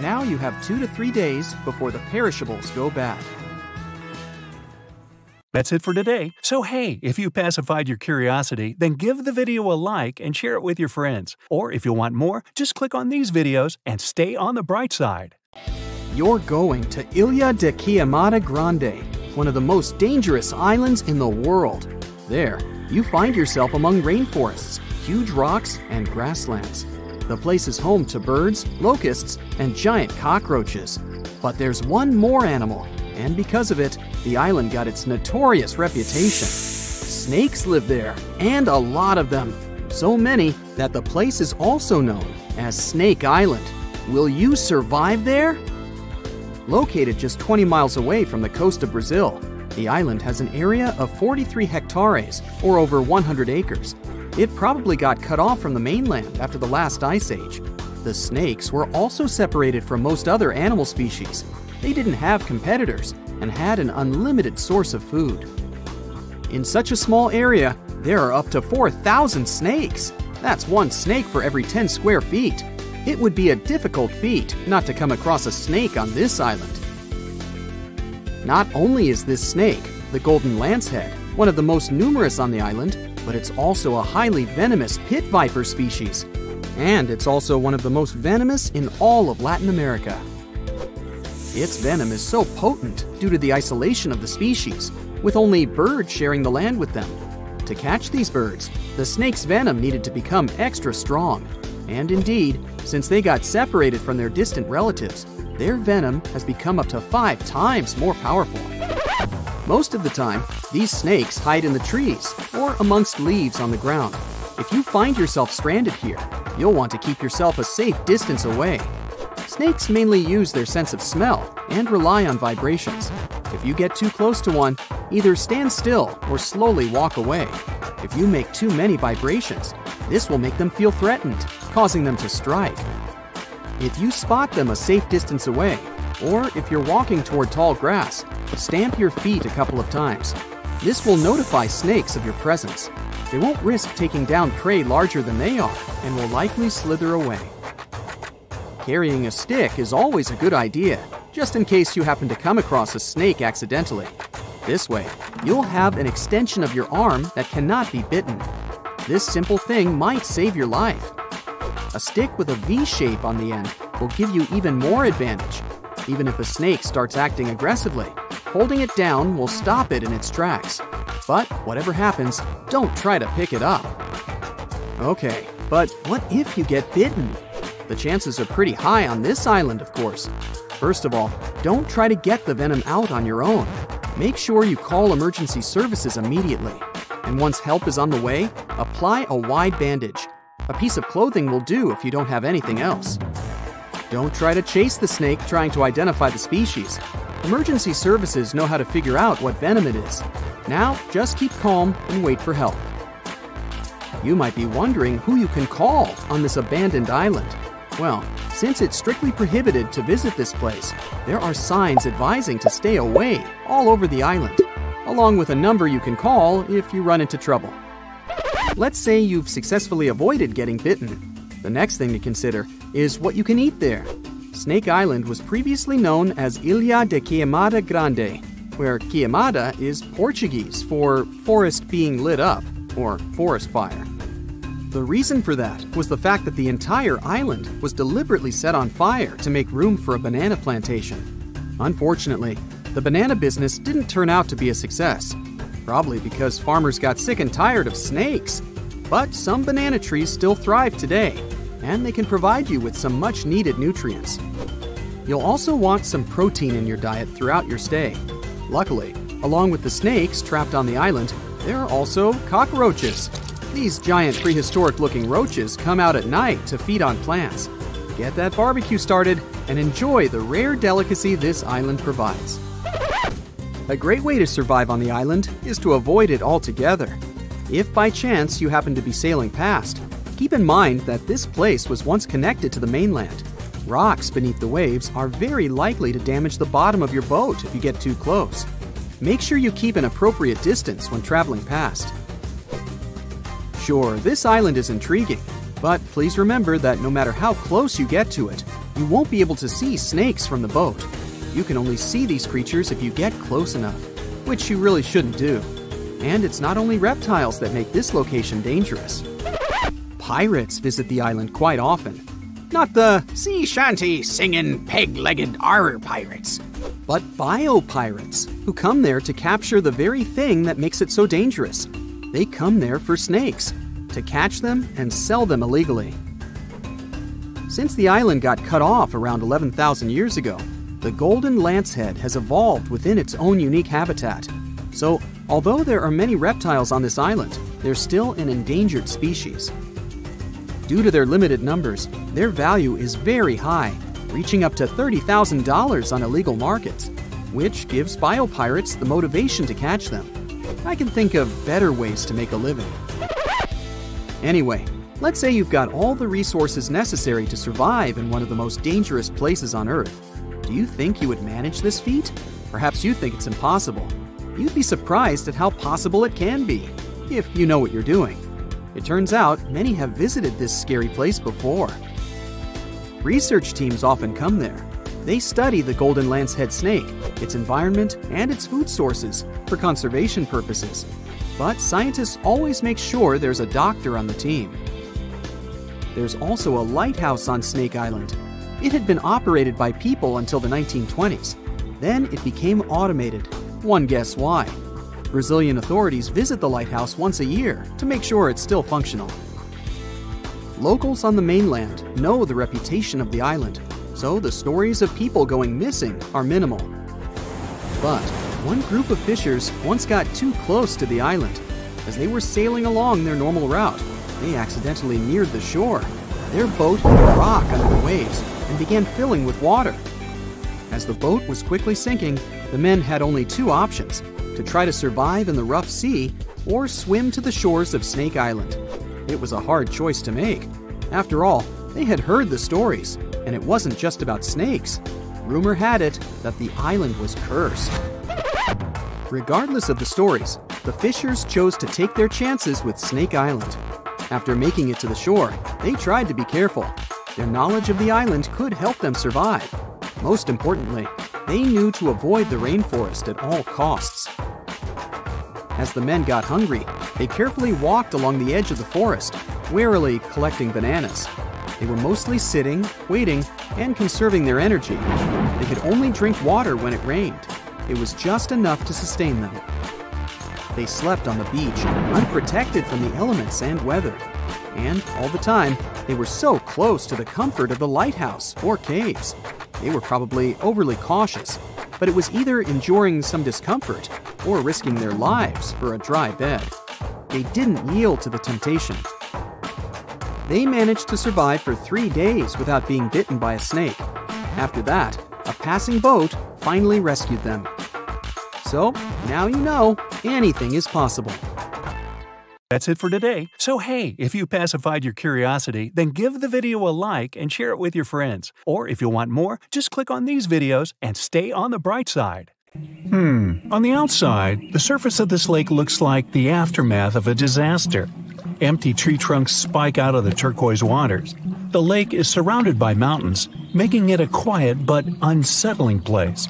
Now you have two to three days before the perishables go bad. That's it for today. So hey, if you pacified your curiosity, then give the video a like and share it with your friends. Or if you want more, just click on these videos and stay on the bright side. You're going to Ilha de Queimada Grande, one of the most dangerous islands in the world. There, you find yourself among rainforests, huge rocks, and grasslands. The place is home to birds, locusts, and giant cockroaches. But there's one more animal, and because of it, the island got its notorious reputation. Snakes live there, and a lot of them. So many that the place is also known as Snake Island. Will you survive there? Located just 20 miles away from the coast of Brazil, the island has an area of 43 hectares, or over 100 acres. It probably got cut off from the mainland after the last ice age. The snakes were also separated from most other animal species. They didn't have competitors and had an unlimited source of food. In such a small area, there are up to 4,000 snakes. That's one snake for every 10 square feet. It would be a difficult feat not to come across a snake on this island. Not only is this snake, the golden lancehead, one of the most numerous on the island, but it's also a highly venomous pit viper species. And it's also one of the most venomous in all of Latin America. Its venom is so potent due to the isolation of the species, with only birds sharing the land with them. To catch these birds, the snake's venom needed to become extra strong. And indeed, since they got separated from their distant relatives, their venom has become up to five times more powerful. Most of the time, these snakes hide in the trees or amongst leaves on the ground. If you find yourself stranded here, you'll want to keep yourself a safe distance away. Snakes mainly use their sense of smell and rely on vibrations. If you get too close to one, either stand still or slowly walk away. If you make too many vibrations, this will make them feel threatened, causing them to strike. If you spot them a safe distance away, or if you're walking toward tall grass, stamp your feet a couple of times. This will notify snakes of your presence. They won't risk taking down prey larger than they are and will likely slither away. Carrying a stick is always a good idea, just in case you happen to come across a snake accidentally. This way, you'll have an extension of your arm that cannot be bitten. This simple thing might save your life. A stick with a V shape on the end will give you even more advantage. Even if a snake starts acting aggressively, holding it down will stop it in its tracks. But whatever happens, don't try to pick it up. Okay, but what if you get bitten? The chances are pretty high on this island, of course. First of all, don't try to get the venom out on your own. Make sure you call emergency services immediately. And once help is on the way, apply a wide bandage. A piece of clothing will do if you don't have anything else. Don't try to chase the snake trying to identify the species. Emergency services know how to figure out what venom it is. Now, just keep calm and wait for help. You might be wondering who you can call on this abandoned island. Well, since it's strictly prohibited to visit this place, there are signs advising to stay away all over the island, along with a number you can call if you run into trouble. Let's say you've successfully avoided getting bitten. The next thing to consider is what you can eat there. Snake Island was previously known as Ilha de Queimada Grande, where queimada is Portuguese for forest being lit up, or forest fire. The reason for that was the fact that the entire island was deliberately set on fire to make room for a banana plantation. Unfortunately, the banana business didn't turn out to be a success, probably because farmers got sick and tired of snakes. But some banana trees still thrive today, and they can provide you with some much needed nutrients. You'll also want some protein in your diet throughout your stay. Luckily, along with the snakes trapped on the island, there are also cockroaches. These giant prehistoric looking roaches come out at night to feed on plants. Get that barbecue started and enjoy the rare delicacy this island provides. A great way to survive on the island is to avoid it altogether. If by chance you happen to be sailing past, keep in mind that this place was once connected to the mainland. Rocks beneath the waves are very likely to damage the bottom of your boat if you get too close. Make sure you keep an appropriate distance when traveling past. Sure, this island is intriguing, but please remember that no matter how close you get to it, you won't be able to see snakes from the boat. You can only see these creatures if you get close enough, which you really shouldn't do. And it's not only reptiles that make this location dangerous. Pirates visit the island quite often. Not the sea shanty singing peg legged arr pirates, but biopirates who come there to capture the very thing that makes it so dangerous. They come there for snakes, to catch them and sell them illegally. Since the island got cut off around 11,000 years ago, the golden lancehead has evolved within its own unique habitat. So, although there are many reptiles on this island, they're still an endangered species. Due to their limited numbers, their value is very high, reaching up to $30,000 on illegal markets, which gives biopirates the motivation to catch them. I can think of better ways to make a living. Anyway, let's say you've got all the resources necessary to survive in one of the most dangerous places on Earth. Do you think you would manage this feat? Perhaps you think it's impossible. You'd be surprised at how possible it can be, if you know what you're doing. It turns out many have visited this scary place before. Research teams often come there. They study the golden lancehead snake, its environment, and its food sources for conservation purposes. But scientists always make sure there's a doctor on the team. There's also a lighthouse on Snake Island. It had been operated by people until the 1920s. Then it became automated. One guess why. Brazilian authorities visit the lighthouse once a year to make sure it's still functional. Locals on the mainland know the reputation of the island, so the stories of people going missing are minimal. But one group of fishers once got too close to the island. As they were sailing along their normal route, they accidentally neared the shore. Their boat hit a rock under the waves and began filling with water. As the boat was quickly sinking, the men had only two options to try to survive in the rough sea or swim to the shores of Snake Island. It was a hard choice to make. After all, they had heard the stories, and it wasn't just about snakes. Rumor had it that the island was cursed. Regardless of the stories, the fishers chose to take their chances with Snake Island. After making it to the shore, they tried to be careful. Their knowledge of the island could help them survive. Most importantly, they knew to avoid the rainforest at all costs. As the men got hungry, they carefully walked along the edge of the forest, warily collecting bananas. They were mostly sitting, waiting, and conserving their energy. They could only drink water when it rained. It was just enough to sustain them. They slept on the beach, unprotected from the elements and weather. And all the time, they were so close to the comfort of the lighthouse or caves. They were probably overly cautious, but it was either enduring some discomfort or risking their lives for a dry bed. They didn't yield to the temptation. They managed to survive for three days without being bitten by a snake. After that, a passing boat finally rescued them. So, now you know anything is possible. That's it for today. So hey, if you pacified your curiosity, then give the video a like and share it with your friends. Or if you want more, just click on these videos and stay on the bright side. Hmm, on the outside, the surface of this lake looks like the aftermath of a disaster. Empty tree trunks spike out of the turquoise waters. The lake is surrounded by mountains, making it a quiet but unsettling place.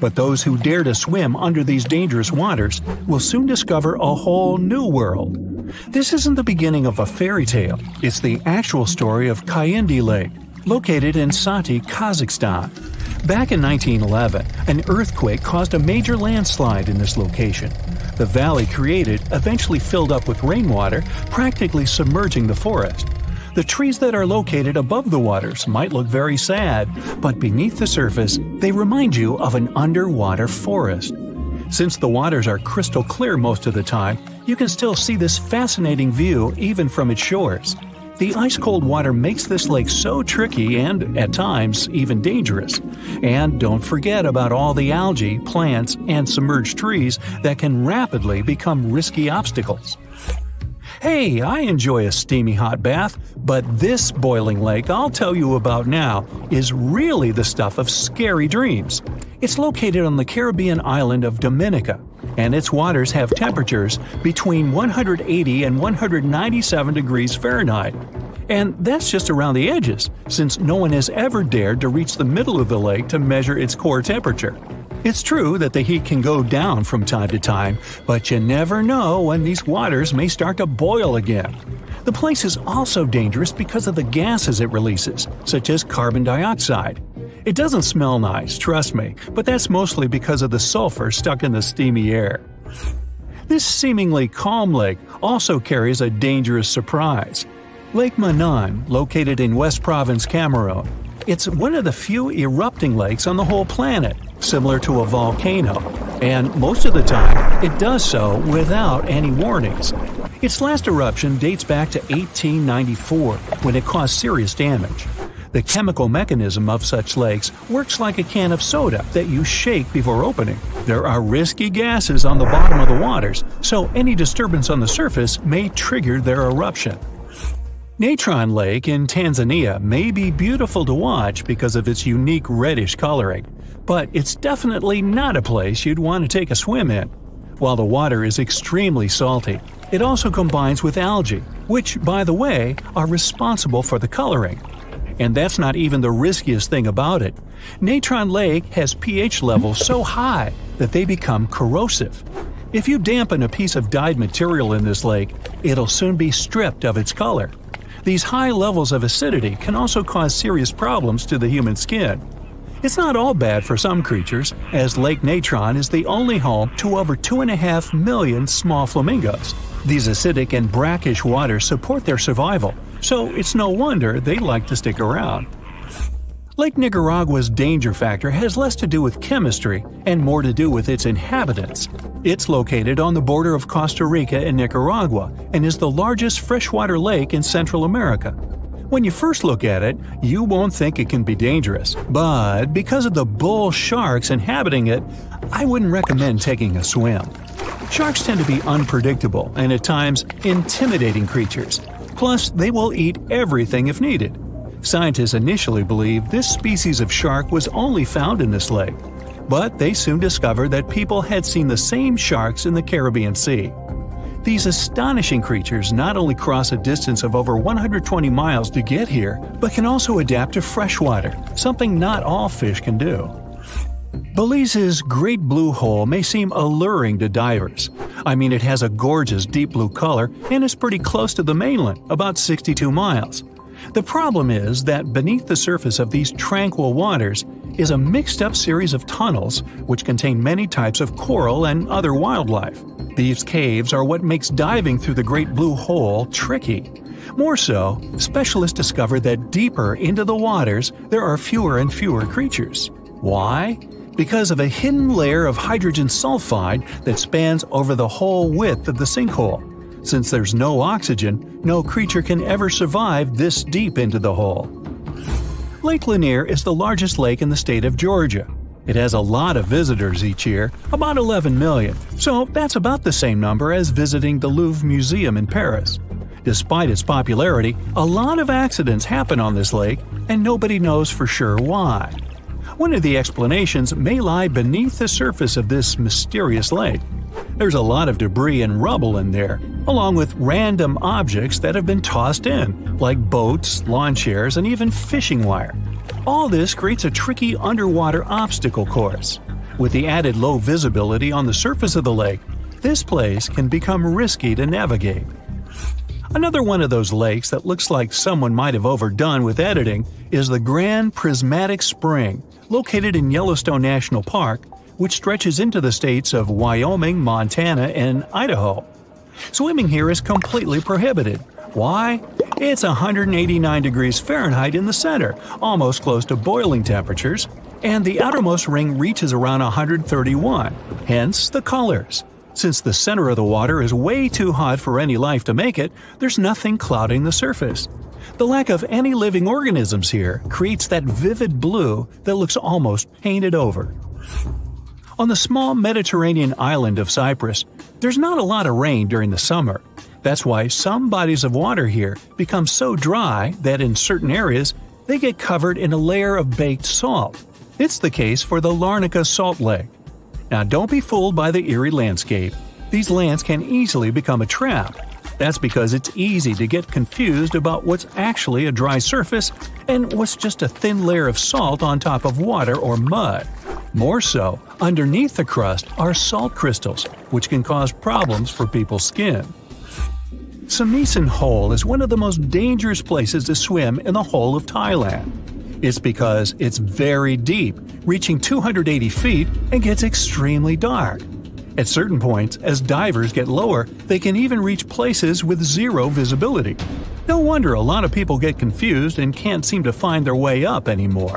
But those who dare to swim under these dangerous waters will soon discover a whole new world. This isn't the beginning of a fairy tale, it's the actual story of Kaindy Lake, located in Saty, Kazakhstan. Back in 1911, an earthquake caused a major landslide in this location. The valley created eventually filled up with rainwater, practically submerging the forest. The trees that are located above the waters might look very sad, but beneath the surface, they remind you of an underwater forest. Since the waters are crystal clear most of the time, you can still see this fascinating view even from its shores. The ice cold water makes this lake so tricky and, at times, even dangerous. And don't forget about all the algae, plants, and submerged trees that can rapidly become risky obstacles. Hey, I enjoy a steamy hot bath, but this boiling lake I'll tell you about now is really the stuff of scary dreams. It's located on the Caribbean island of Dominica, and its waters have temperatures between 180 and 197 degrees Fahrenheit. And that's just around the edges, since no one has ever dared to reach the middle of the lake to measure its core temperature. It's true that the heat can go down from time to time, but you never know when these waters may start to boil again. The place is also dangerous because of the gases it releases, such as carbon dioxide. It doesn't smell nice, trust me, but that's mostly because of the sulfur stuck in the steamy air. This seemingly calm lake also carries a dangerous surprise. Lake Monoun, located in West Province, Cameroon. It's one of the few erupting lakes on the whole planet similar to a volcano, and most of the time it does so without any warnings. Its last eruption dates back to 1894 when it caused serious damage. The chemical mechanism of such lakes works like a can of soda that you shake before opening. There are risky gases on the bottom of the waters, so any disturbance on the surface may trigger their eruption. Natron Lake in Tanzania may be beautiful to watch because of its unique reddish coloring, but it's definitely not a place you'd want to take a swim in. While the water is extremely salty, it also combines with algae, which, by the way, are responsible for the coloring. And that's not even the riskiest thing about it. Natron Lake has pH levels so high that they become corrosive. If you dampen a piece of dyed material in this lake, it'll soon be stripped of its color. These high levels of acidity can also cause serious problems to the human skin. It's not all bad for some creatures, as Lake Natron is the only home to over 2.5 million small flamingos. These acidic and brackish waters support their survival, so it's no wonder they like to stick around. Lake Nicaragua's danger factor has less to do with chemistry and more to do with its inhabitants. It's located on the border of Costa Rica and Nicaragua and is the largest freshwater lake in Central America. When you first look at it, you won't think it can be dangerous, but because of the bull sharks inhabiting it, I wouldn't recommend taking a swim. Sharks tend to be unpredictable and at times intimidating creatures. Plus, they will eat everything if needed. Scientists initially believed this species of shark was only found in this lake, but they soon discovered that people had seen the same sharks in the Caribbean Sea. These astonishing creatures not only cross a distance of over 120 miles to get here, but can also adapt to freshwater, something not all fish can do. Belize's Great Blue Hole may seem alluring to divers. I mean, it has a gorgeous deep blue color and is pretty close to the mainland, about 62 miles. The problem is that beneath the surface of these tranquil waters is a mixed up series of tunnels which contain many types of coral and other wildlife. These caves are what makes diving through the Great Blue Hole tricky. More so, specialists discovered that deeper into the waters there are fewer and fewer creatures. Why? Because of a hidden layer of hydrogen sulfide that spans over the whole width of the sinkhole. Since there's no oxygen, no creature can ever survive this deep into the hole. Lake Lanier is the largest lake in the state of Georgia. It has a lot of visitors each year, about 11 million, so that's about the same number as visiting the Louvre Museum in Paris. Despite its popularity, a lot of accidents happen on this lake, and nobody knows for sure why. One of the explanations may lie beneath the surface of this mysterious lake. There's a lot of debris and rubble in there, along with random objects that have been tossed in, like boats, lawn chairs, and even fishing wire. All this creates a tricky underwater obstacle course. With the added low visibility on the surface of the lake, this place can become risky to navigate. Another one of those lakes that looks like someone might have overdone with editing is the Grand Prismatic Spring, located in Yellowstone National Park, which stretches into the states of Wyoming, Montana, and Idaho. Swimming here is completely prohibited. Why? It's 189 degrees Fahrenheit in the center, almost close to boiling temperatures, and the outermost ring reaches around 131, hence the colors. Since the center of the water is way too hot for any life to make it, there's nothing clouding the surface. The lack of any living organisms here creates that vivid blue that looks almost painted over. On the small Mediterranean island of Cyprus, there's not a lot of rain during the summer. That's why some bodies of water here become so dry that in certain areas they get covered in a layer of baked salt. It's the case for the Larnaca Salt Lake. Now don't be fooled by the eerie landscape. These lands can easily become a trap. That's because it's easy to get confused about what's actually a dry surface and what's just a thin layer of salt on top of water or mud. More so, underneath the crust are salt crystals, which can cause problems for people's skin. Samisen Hole is one of the most dangerous places to swim in the whole of Thailand. It's because it's very deep, reaching 280 feet, and gets extremely dark. At certain points, as divers get lower, they can even reach places with zero visibility. No wonder a lot of people get confused and can't seem to find their way up anymore.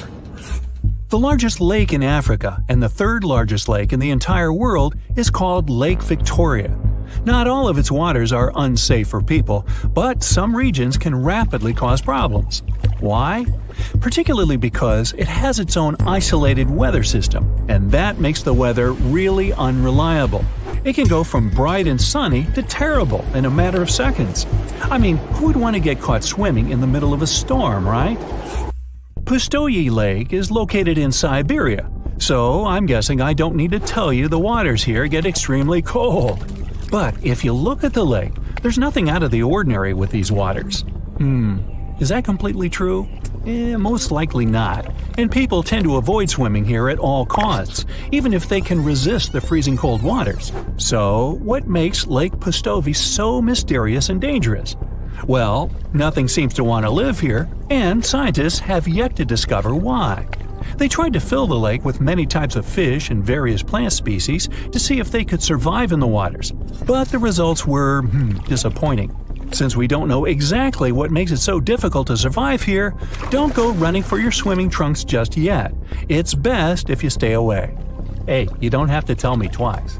The largest lake in Africa and the third largest lake in the entire world is called Lake Victoria. Not all of its waters are unsafe for people, but some regions can rapidly cause problems. Why? Particularly because it has its own isolated weather system, and that makes the weather really unreliable. It can go from bright and sunny to terrible in a matter of seconds. I mean, who would want to get caught swimming in the middle of a storm, right? Pustoye Lake is located in Siberia, So I'm guessing I don't need to tell you the waters here get extremely cold. But if you look at the lake, there's nothing out of the ordinary with these waters. Hmm, is that completely true? Eh, most likely not. And people tend to avoid swimming here at all costs, even if they can resist the freezing cold waters. So, what makes Lake Pustovi so mysterious and dangerous? Well, nothing seems to want to live here, and scientists have yet to discover why. They tried to fill the lake with many types of fish and various plant species to see if they could survive in the waters, but the results were hmm, disappointing. Since we don't know exactly what makes it so difficult to survive here, don't go running for your swimming trunks just yet. It's best if you stay away. Hey, you don't have to tell me twice.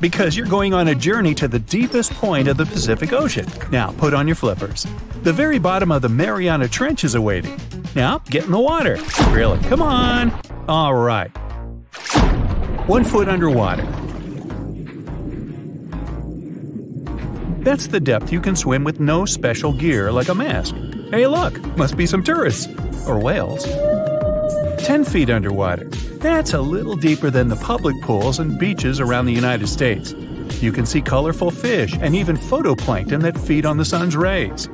because you're going on a journey to the deepest point of the Pacific Ocean. Now, put on your flippers. The very bottom of the Mariana Trench is awaiting. Now, get in the water. Really, come on. All right. One foot underwater. That's the depth you can swim with no special gear like a mask. Hey, look, must be some tourists. Or whales. 10 feet underwater. That's a little deeper than the public pools and beaches around the United States. You can see colorful fish and even phytoplankton that feed on the sun's rays.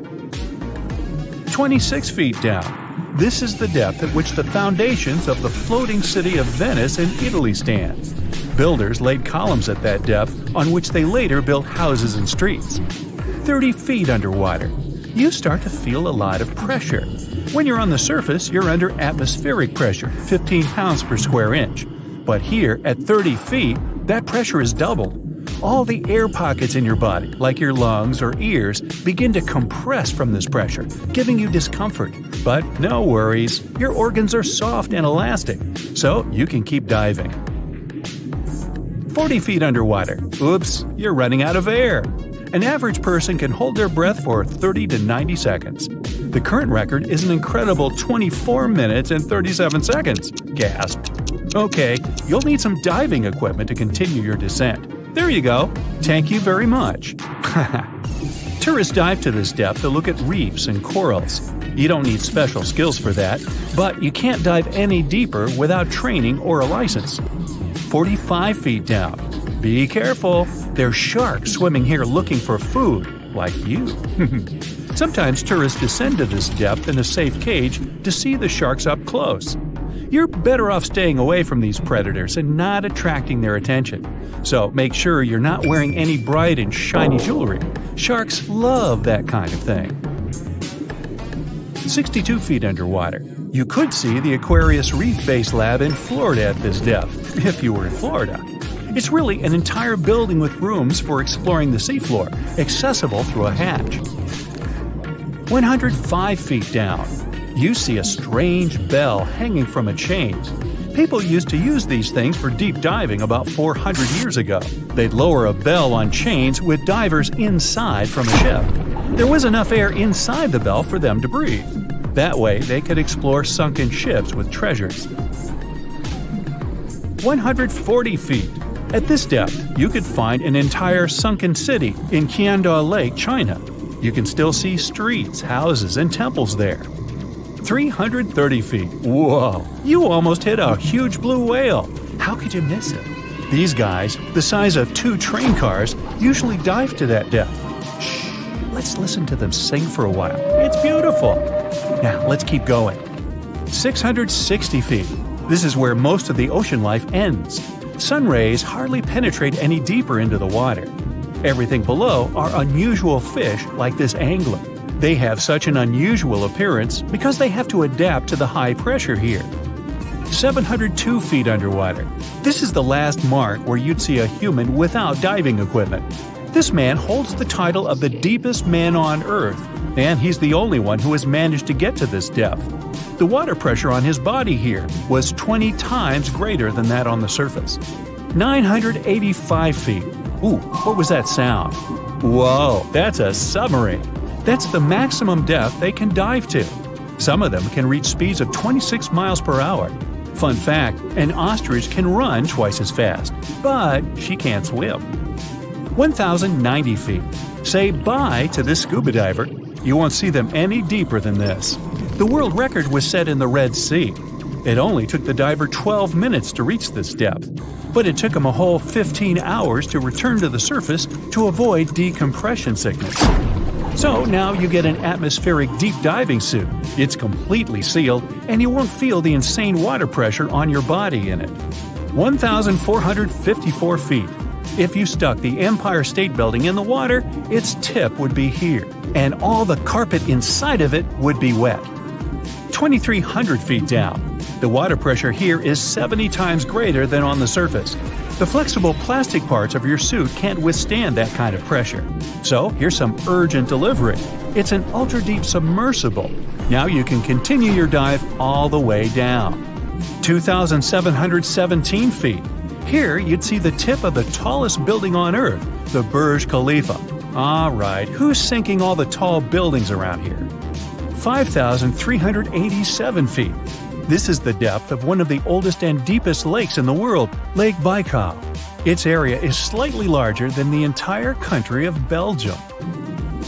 26 feet down. This is the depth at which the foundations of the floating city of Venice in Italy stand. Builders laid columns at that depth on which they later built houses and streets. 30 feet underwater. You start to feel a lot of pressure. When you're on the surface, you're under atmospheric pressure, 15 pounds per square inch. But here, at 30 feet, that pressure is doubled. All the air pockets in your body, like your lungs or ears, begin to compress from this pressure, giving you discomfort. But no worries, your organs are soft and elastic, so you can keep diving. 40 feet underwater. Oops, you're running out of air. An average person can hold their breath for 30 to 90 seconds. The current record is an incredible 24 minutes and 37 seconds. Gasp. Okay, you'll need some diving equipment to continue your descent. There you go. Thank you very much. <laughs> Tourists dive to this depth to look at reefs and corals. You don't need special skills for that, but you can't dive any deeper without training or a license. 45 feet down. Be careful, there's sharks swimming here looking for food, like you. <laughs> Sometimes tourists descend to this depth in a safe cage to see the sharks up close. You're better off staying away from these predators and not attracting their attention. So make sure you're not wearing any bright and shiny jewelry. Sharks love that kind of thing. 62 feet underwater. You could see the Aquarius Reef Base Lab in Florida at this depth, <laughs> if you were in Florida. It's really an entire building with rooms for exploring the seafloor, accessible through a hatch. 105 feet down, you see a strange bell hanging from a chain. People used to use these things for deep diving about 400 years ago. They'd lower a bell on chains with divers inside from a ship. There was enough air inside the bell for them to breathe. That way, they could explore sunken ships with treasures. 140 feet. At this depth, you could find an entire sunken city in Qiandao Lake, China. You can still see streets, houses, and temples there. 330 feet. Whoa! You almost hit a huge blue whale. How could you miss it? These guys, the size of two train cars, usually dive to that depth. Shh, let's listen to them sing for a while. It's beautiful. Now, let's keep going. 660 feet. This is where most of the ocean life ends. Sun rays hardly penetrate any deeper into the water. Everything below are unusual fish like this angler. They have such an unusual appearance because they have to adapt to the high pressure here. 702 feet underwater. This is the last mark where you'd see a human without diving equipment. This man holds the title of the deepest man on Earth, and he's the only one who has managed to get to this depth. The water pressure on his body here was 20 times greater than that on the surface. 985 feet. Ooh, what was that sound? Whoa, that's a submarine. That's the maximum depth they can dive to. Some of them can reach speeds of 26 miles per hour. Fun fact an ostrich can run twice as fast, but she can't swim. 1,090 feet. Say bye to this scuba diver. You won't see them any deeper than this. The world record was set in the Red Sea. It only took the diver 12 minutes to reach this depth, but it took him a whole 15 hours to return to the surface to avoid decompression sickness. So now you get an atmospheric deep diving suit. It's completely sealed, and you won't feel the insane water pressure on your body in it. 1,454 feet. If you stuck the Empire State Building in the water, its tip would be here, and all the carpet inside of it would be wet. 2,300 feet down. The water pressure here is 70 times greater than on the surface. The flexible plastic parts of your suit can't withstand that kind of pressure. So, here's some urgent delivery. It's an ultra deep submersible. Now you can continue your dive all the way down. 2,717 feet. Here you'd see the tip of the tallest building on Earth, the Burj Khalifa. Alright, who's sinking all the tall buildings around here? 5,387 feet. This is the depth of one of the oldest and deepest lakes in the world, Lake Baikal. Its area is slightly larger than the entire country of Belgium.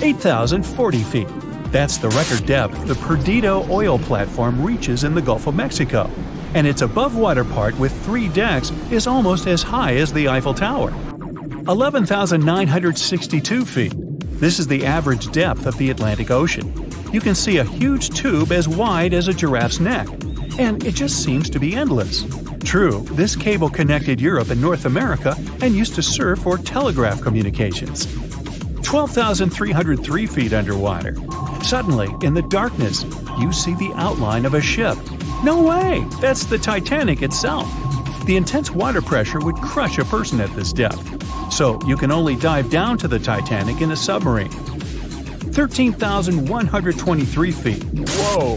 8,040 feet. That's the record depth the Perdido oil platform reaches in the Gulf of Mexico, and its above water part with three decks is almost as high as the Eiffel Tower. 11,962 feet. This is the average depth of the Atlantic Ocean. You can see a huge tube as wide as a giraffe's neck, and it just seems to be endless. True, this cable connected Europe and North America and used to serve for telegraph communications. 12,303 feet underwater. Suddenly, in the darkness, you see the outline of a ship. No way! That's the Titanic itself. The intense water pressure would crush a person at this depth, so you can only dive down to the Titanic in a submarine. 13,123 feet. Whoa!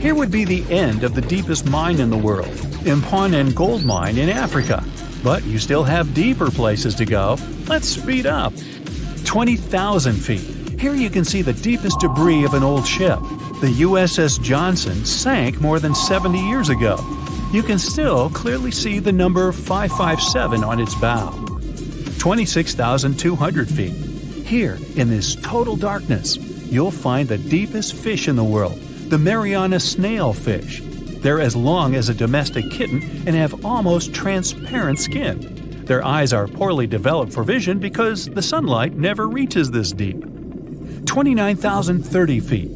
Here would be the end of the deepest mine in the world, Mponeng Gold Mine in Africa. But you still have deeper places to go. Let's speed up. 20,000 feet. Here you can see the deepest debris of an old ship. The USS Johnston sank more than 70 years ago. You can still clearly see the number 557 on its bow. 26,200 feet. Here, in this total darkness, you'll find the deepest fish in the world, the Mariana snailfish. They're as long as a domestic kitten and have almost transparent skin. Their eyes are poorly developed for vision because the sunlight never reaches this deep. 29,030 feet.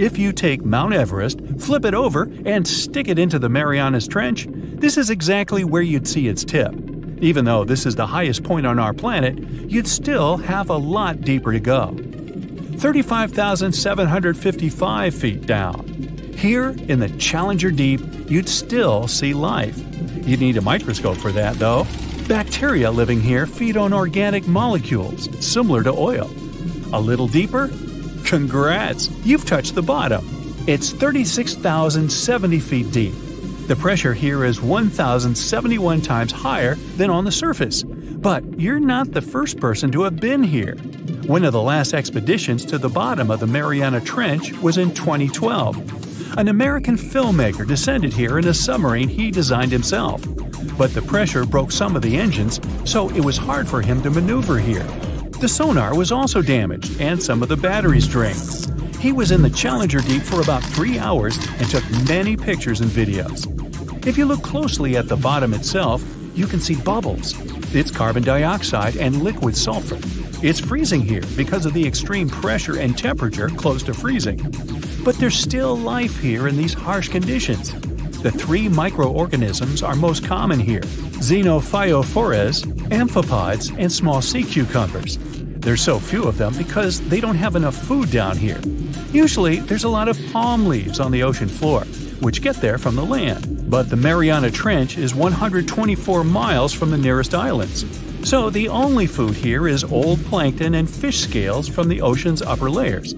If you take Mount Everest, flip it over, and stick it into the Marianas Trench, this is exactly where you'd see its tip. Even though this is the highest point on our planet, you'd still have a lot deeper to go. 35,755 feet down. Here, in the Challenger Deep, you'd still see life. You'd need a microscope for that, though. Bacteria living here feed on organic molecules, similar to oil. A little deeper? Congrats! You've touched the bottom. It's 36,070 feet deep. The pressure here is 1,071 times higher than on the surface. But you're not the first person to have been here. One of the last expeditions to the bottom of the Mariana Trench was in 2012. An American filmmaker descended here in a submarine he designed himself. But the pressure broke some of the engines, so it was hard for him to maneuver here. The sonar was also damaged, and some of the batteries drained. He was in the Challenger Deep for about three hours and took many pictures and videos. If you look closely at the bottom itself, you can see bubbles. It's carbon dioxide and liquid sulfur. It's freezing here because of the extreme pressure and temperature close to freezing. But there's still life here in these harsh conditions. The three microorganisms are most common here Xenophyophores, amphipods, and small sea cucumbers. There's so few of them because they don't have enough food down here. Usually, there's a lot of palm leaves on the ocean floor, which get there from the land. But the Mariana Trench is 124 miles from the nearest islands. So the only food here is old plankton and fish scales from the ocean's upper layers.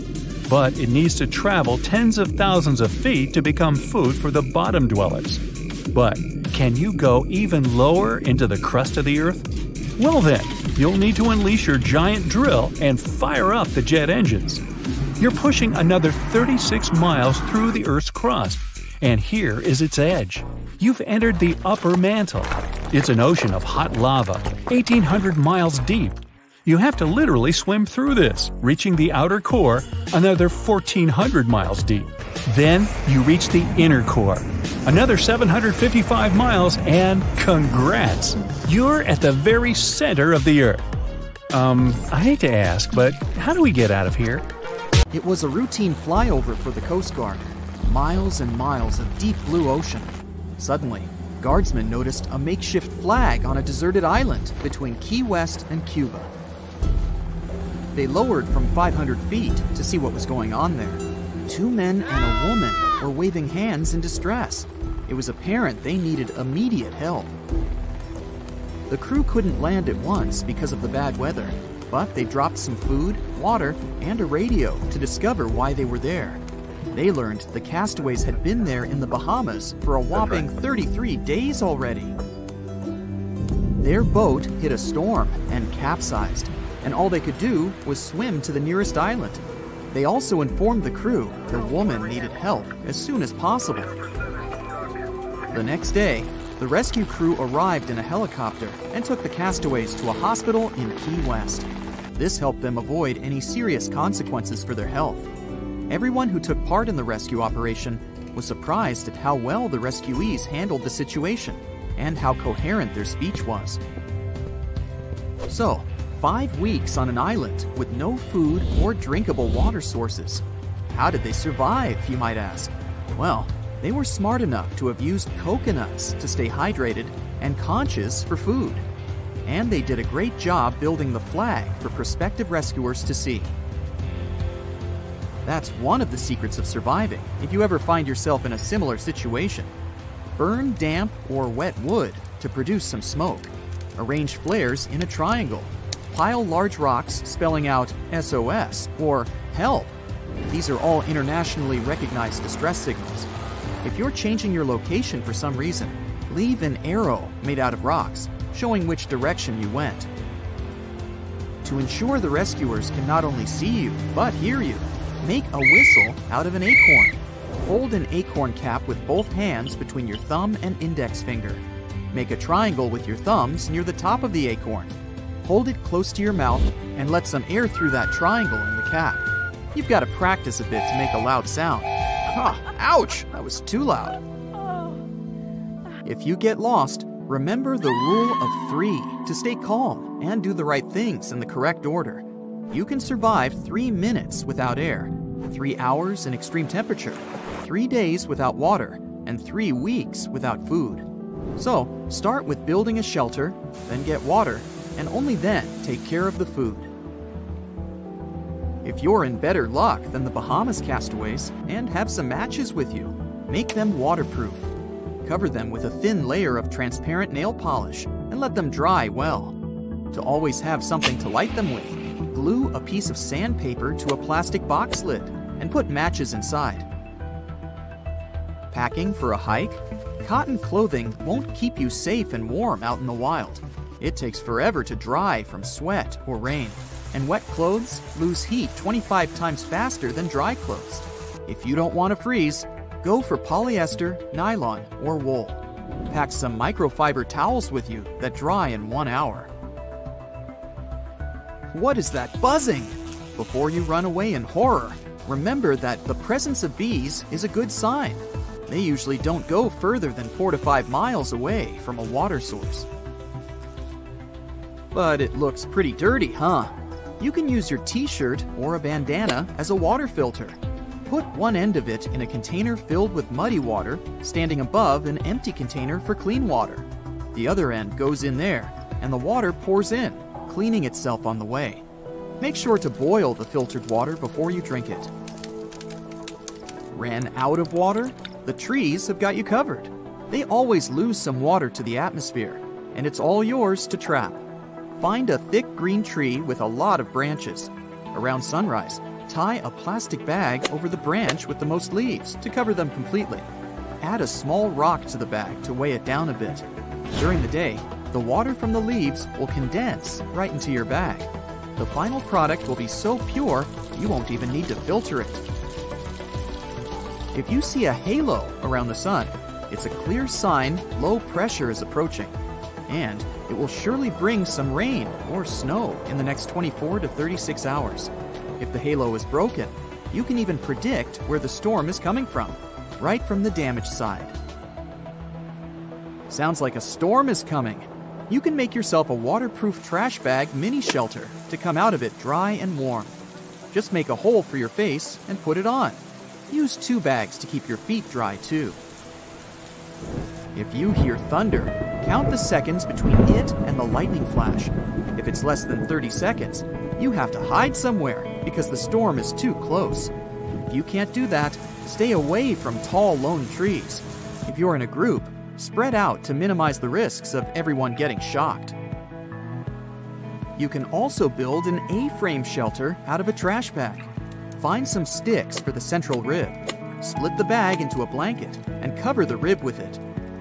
But it needs to travel tens of thousands of feet to become food for the bottom dwellers. But can you go even lower into the crust of the Earth? Well, then, you'll need to unleash your giant drill and fire up the jet engines. You're pushing another 36 miles through the Earth's crust, and here is its edge. You've entered the upper mantle. It's an ocean of hot lava, 1,800 miles deep. You have to literally swim through this, reaching the outer core, another 1,400 miles deep. Then you reach the inner core, another 755 miles, and congrats! You're at the very center of the Earth. Um, I hate to ask, but how do we get out of here? It was a routine flyover for the Coast Guard. Miles and miles of deep blue ocean. Suddenly, guardsmen noticed a makeshift flag on a deserted island between Key West and Cuba. They lowered from 500 feet to see what was going on there. Two men and a woman were waving hands in distress. It was apparent they needed immediate help. The crew couldn't land at once because of the bad weather, but they dropped some food, water, and a radio to discover why they were there. They learned the castaways had been there in the Bahamas for a whopping 33 days already. Their boat hit a storm and capsized, and all they could do was swim to the nearest island. They also informed the crew the woman needed help as soon as possible. The next day, the rescue crew arrived in a helicopter and took the castaways to a hospital in Key West. This helped them avoid any serious consequences for their health. Everyone who took part in the rescue operation was surprised at how well the rescuees handled the situation and how coherent their speech was. So, five weeks on an island with no food or drinkable water sources. How did they survive, you might ask? Well, they were smart enough to have used coconuts to stay hydrated and conches for food. And they did a great job building the flag for prospective rescuers to see. That's one of the secrets of surviving if you ever find yourself in a similar situation. Burn damp or wet wood to produce some smoke. Arrange flares in a triangle. Pile large rocks spelling out SOS or HELP. These are all internationally recognized distress signals. If you're changing your location for some reason, leave an arrow made out of rocks showing which direction you went. To ensure the rescuers can not only see you, but hear you, make a whistle out of an acorn. Hold an acorn cap with both hands between your thumb and index finger. Make a triangle with your thumbs near the top of the acorn. Hold it close to your mouth and let some air through that triangle in the cap. You've got to practice a bit to make a loud sound. Ah, ouch! That was too loud. If you get lost, remember the rule of three to stay calm and do the right things in the correct order. You can survive three minutes without air, three hours in extreme temperature, three days without water, and three weeks without food. So, start with building a shelter, then get water, and only then take care of the food. If you're in better luck than the Bahamas castaways and have some matches with you, make them waterproof. Cover them with a thin layer of transparent nail polish and let them dry well. To always have something to light them with, glue a piece of sandpaper to a plastic box lid and put matches inside. Packing for a hike? Cotton clothing won't keep you safe and warm out in the wild. It takes forever to dry from sweat or rain, and wet clothes lose heat 25 times faster than dry clothes. If you don't want to freeze, go for polyester, nylon, or wool. Pack some microfiber towels with you that dry in one hour. What is that buzzing? Before you run away in horror, remember that the presence of bees is a good sign. They usually don't go further than 4 to 5 miles away from a water source. But it looks pretty dirty, huh? You can use your t shirt or a bandana as a water filter. Put one end of it in a container filled with muddy water, standing above an empty container for clean water. The other end goes in there, and the water pours in, cleaning itself on the way. Make sure to boil the filtered water before you drink it. Ran out of water? The trees have got you covered. They always lose some water to the atmosphere, and it's all yours to trap. Find a thick green tree with a lot of branches. Around sunrise, tie a plastic bag over the branch with the most leaves to cover them completely. add a small rock to the bag to weigh it down a bit. During the day, the water from the leaves will condense right into your bag. The final product will be so pure you won't even need to filter it. If you see a halo around the sun, it's a clear sign low pressure is approaching. And it will surely bring some rain or snow in the next 24 to 36 hours. If the halo is broken, you can even predict where the storm is coming from, right from the damaged side. Sounds like a storm is coming. You can make yourself a waterproof trash bag mini shelter to come out of it dry and warm. Just make a hole for your face and put it on. Use two bags to keep your feet dry too. If you hear thunder, count the seconds between it and the lightning flash. If it's less than 30 seconds, you have to hide somewhere because the storm is too close. If you can't do that, stay away from tall lone trees. If you're in a group, spread out to minimize the risks of everyone getting shocked. You can also build an A-frame shelter out of a trash bag. Find some sticks for the central rib. Split the bag into a blanket and cover the rib with it.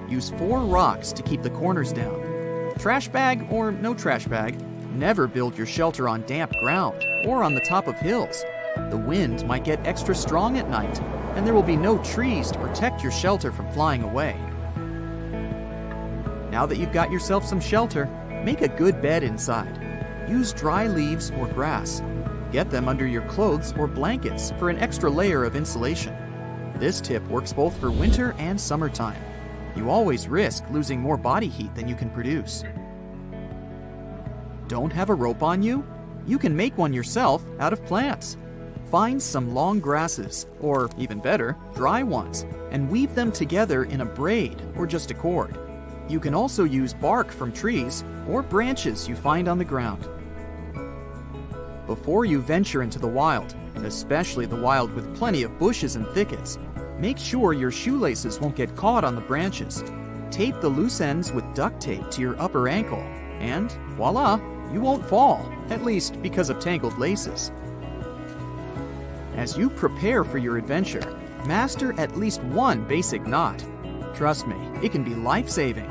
Use four rocks to keep the corners down. Trash bag or no trash bag, never build your shelter on damp ground or on the top of hills. The wind might get extra strong at night, and there will be no trees to protect your shelter from flying away. Now that you've got yourself some shelter, make a good bed inside. Use dry leaves or grass. Get them under your clothes or blankets for an extra layer of insulation. This tip works both for winter and summertime. You always risk losing more body heat than you can produce. Don't have a rope on you? You can make one yourself out of plants. Find some long grasses, or even better, dry ones, and weave them together in a braid or just a cord. You can also use bark from trees or branches you find on the ground. Before you venture into the wild, especially the wild with plenty of bushes and thickets, make sure your shoelaces won't get caught on the branches. Tape the loose ends with duct tape to your upper ankle, and voila, you won't fall, at least because of tangled laces. As you prepare for your adventure, master at least one basic knot. Trust me, it can be life saving.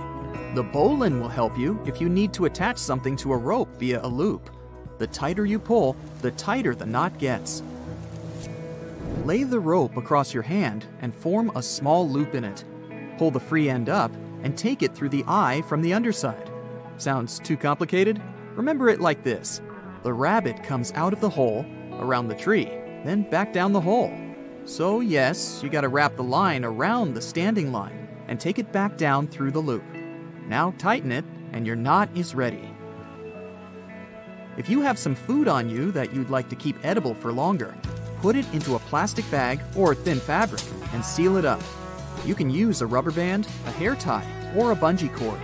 The bowline will help you if you need to attach something to a rope via a loop. The tighter you pull, the tighter the knot gets. Lay the rope across your hand and form a small loop in it. Pull the free end up and take it through the eye from the underside. Sounds too complicated? Remember it like this the rabbit comes out of the hole, around the tree, then back down the hole. So, yes, you gotta wrap the line around the standing line and take it back down through the loop. Now tighten it, and your knot is ready. If you have some food on you that you'd like to keep edible for longer, put it into a plastic bag or thin fabric and seal it up. You can use a rubber band, a hair tie, or a bungee cord.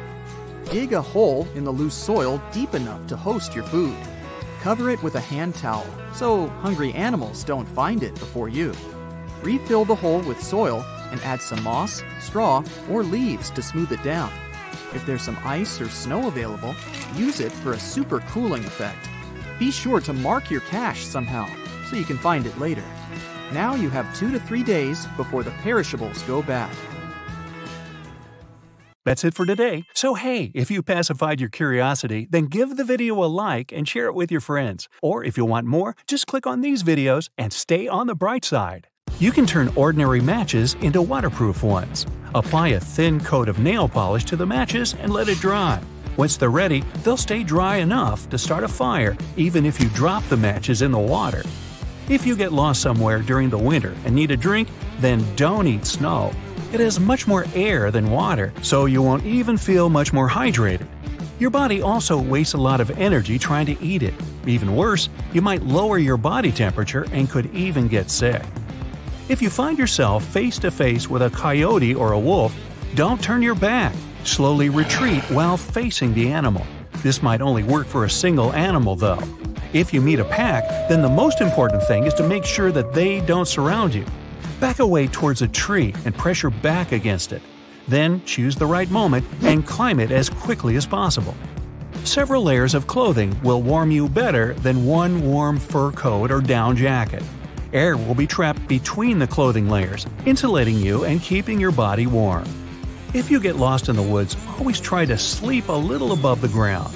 Dig a hole in the loose soil deep enough to host your food. Cover it with a hand towel so hungry animals don't find it before you. Refill the hole with soil and add some moss, straw, or leaves to smooth it down. If there's some ice or snow available, use it for a super cooling effect. Be sure to mark your cache somehow so you can find it later. Now you have two to three days before the perishables go bad. That's it for today. So hey, if you pacified your curiosity, then give the video a like and share it with your friends. Or if you want more, just click on these videos and stay on the bright side. You can turn ordinary matches into waterproof ones. Apply a thin coat of nail polish to the matches and let it dry. Once they're ready, they'll stay dry enough to start a fire even if you drop the matches in the water. If you get lost somewhere during the winter and need a drink, then don't eat snow. It has much more air than water, so you won't even feel much more hydrated. Your body also wastes a lot of energy trying to eat it. Even worse, you might lower your body temperature and could even get sick. If you find yourself face to face with a coyote or a wolf, don't turn your back. Slowly retreat while facing the animal. This might only work for a single animal, though. If you meet a pack, then the most important thing is to make sure that they don't surround you. Back away towards a tree and press your back against it. Then choose the right moment and climb it as quickly as possible. Several layers of clothing will warm you better than one warm fur coat or down jacket. Air will be trapped between the clothing layers, insulating you and keeping your body warm. If you get lost in the woods, always try to sleep a little above the ground.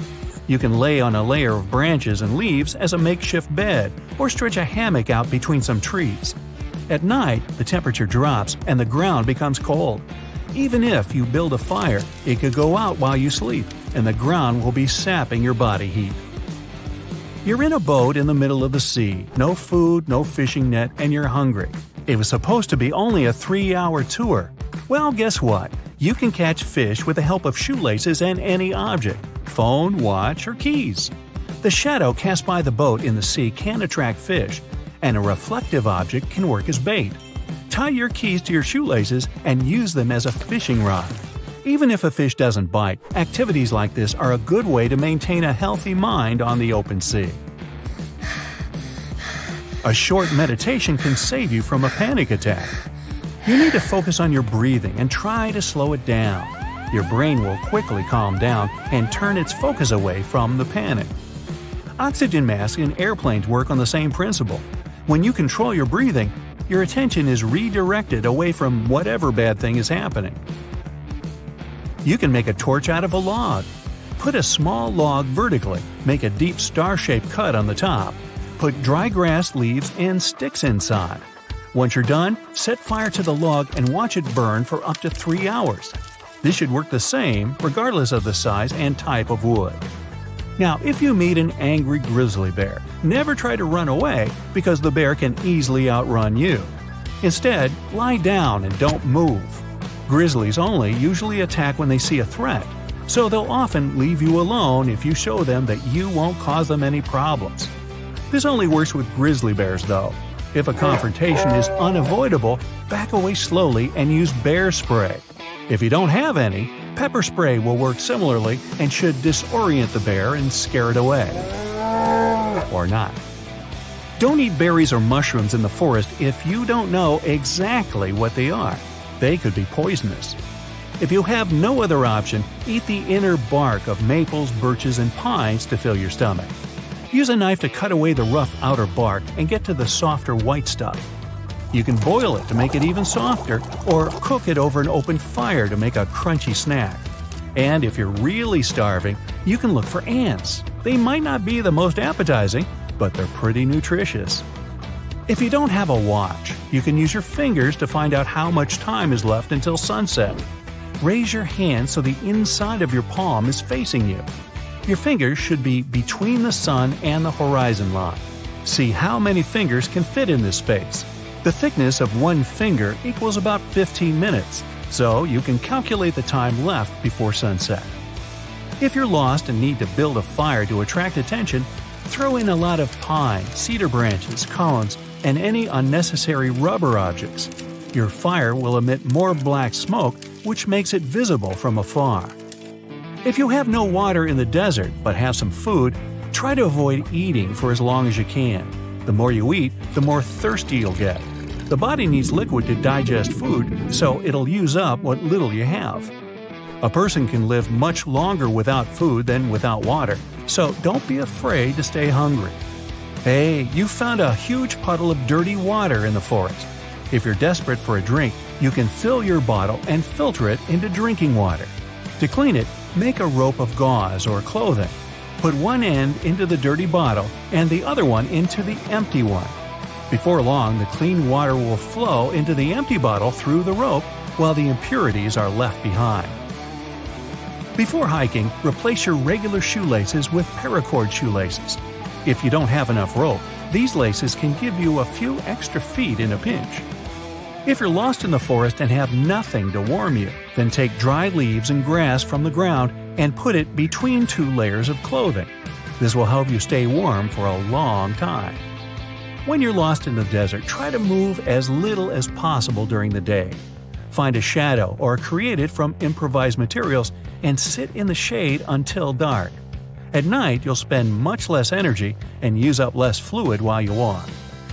You can lay on a layer of branches and leaves as a makeshift bed, or stretch a hammock out between some trees. At night, the temperature drops and the ground becomes cold. Even if you build a fire, it could go out while you sleep, and the ground will be sapping your body heat. You're in a boat in the middle of the sea, no food, no fishing net, and you're hungry. It was supposed to be only a three hour tour. Well, guess what? You can catch fish with the help of shoelaces and any object phone, watch, or keys. The shadow cast by the boat in the sea can attract fish, and a reflective object can work as bait. Tie your keys to your shoelaces and use them as a fishing rod. Even if a fish doesn't bite, activities like this are a good way to maintain a healthy mind on the open sea. A short meditation can save you from a panic attack. You need to focus on your breathing and try to slow it down. Your brain will quickly calm down and turn its focus away from the panic. Oxygen masks in airplanes work on the same principle. When you control your breathing, your attention is redirected away from whatever bad thing is happening. You can make a torch out of a log. Put a small log vertically, make a deep star shaped cut on the top. Put dry grass, leaves, and sticks inside. Once you're done, set fire to the log and watch it burn for up to 3 hours. This should work the same regardless of the size and type of wood. Now, if you meet an angry grizzly bear, never try to run away because the bear can easily outrun you. Instead, lie down and don't move. Grizzlies only usually attack when they see a threat, so they'll often leave you alone if you show them that you won't cause them any problems. This only works with grizzly bears, though. If a confrontation is unavoidable, back away slowly and use bear spray. If you don't have any, pepper spray will work similarly and should disorient the bear and scare it away. Or not. Don't eat berries or mushrooms in the forest if you don't know exactly what they are. They could be poisonous. If you have no other option, eat the inner bark of maples, birches, and pines to fill your stomach. Use a knife to cut away the rough outer bark and get to the softer white stuff. You can boil it to make it even softer, or cook it over an open fire to make a crunchy snack. And if you're really starving, you can look for ants. They might not be the most appetizing, but they're pretty nutritious. If you don't have a watch, you can use your fingers to find out how much time is left until sunset. Raise your hand so the inside of your palm is facing you. Your fingers should be between the sun and the horizon line. See how many fingers can fit in this space. The thickness of one finger equals about 15 minutes, so you can calculate the time left before sunset. If you're lost and need to build a fire to attract attention, throw in a lot of pine, cedar branches, cones, and any unnecessary rubber objects. Your fire will emit more black smoke, which makes it visible from afar. If you have no water in the desert but have some food, try to avoid eating for as long as you can. The more you eat, the more thirsty you'll get. The body needs liquid to digest food, so it'll use up what little you have. A person can live much longer without food than without water, so don't be afraid to stay hungry. Hey, you found a huge puddle of dirty water in the forest. If you're desperate for a drink, you can fill your bottle and filter it into drinking water. To clean it, make a rope of gauze or clothing. Put one end into the dirty bottle and the other one into the empty one. Before long, the clean water will flow into the empty bottle through the rope while the impurities are left behind. Before hiking, replace your regular shoelaces with paracord shoelaces. If you don't have enough rope, these laces can give you a few extra feet in a pinch. If you're lost in the forest and have nothing to warm you, then take dry leaves and grass from the ground and put it between two layers of clothing. This will help you stay warm for a long time. When you're lost in the desert, try to move as little as possible during the day. Find a shadow or create it from improvised materials and sit in the shade until dark. At night, you'll spend much less energy and use up less fluid while you walk.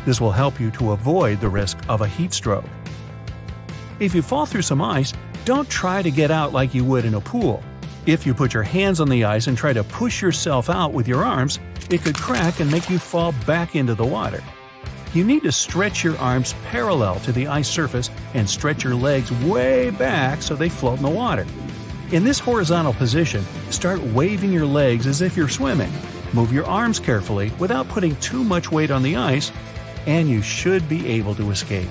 This will help you to avoid the risk of a heat stroke. If you fall through some ice, don't try to get out like you would in a pool. If you put your hands on the ice and try to push yourself out with your arms, it could crack and make you fall back into the water. you need to stretch your arms parallel to the ice surface and stretch your legs way back so they float in the water. In this horizontal position, start waving your legs as if you're swimming. Move your arms carefully without putting too much weight on the ice, and you should be able to escape.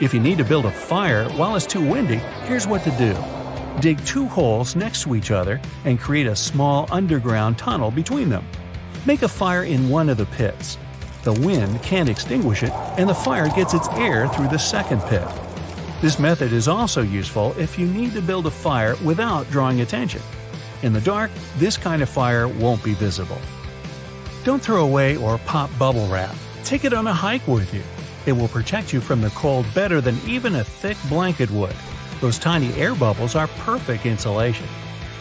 If you need to build a fire while it's too windy, here's what to do. Dig two holes next to each other and create a small underground tunnel between them. Make a fire in one of the pits. The wind can't extinguish it, and the fire gets its air through the second pit. This method is also useful if you need to build a fire without drawing attention. In the dark, this kind of fire won't be visible. Don't throw away or pop bubble wrap. Take it on a hike with you. It will protect you from the cold better than even a thick blanket would. Those tiny air bubbles are perfect insulation.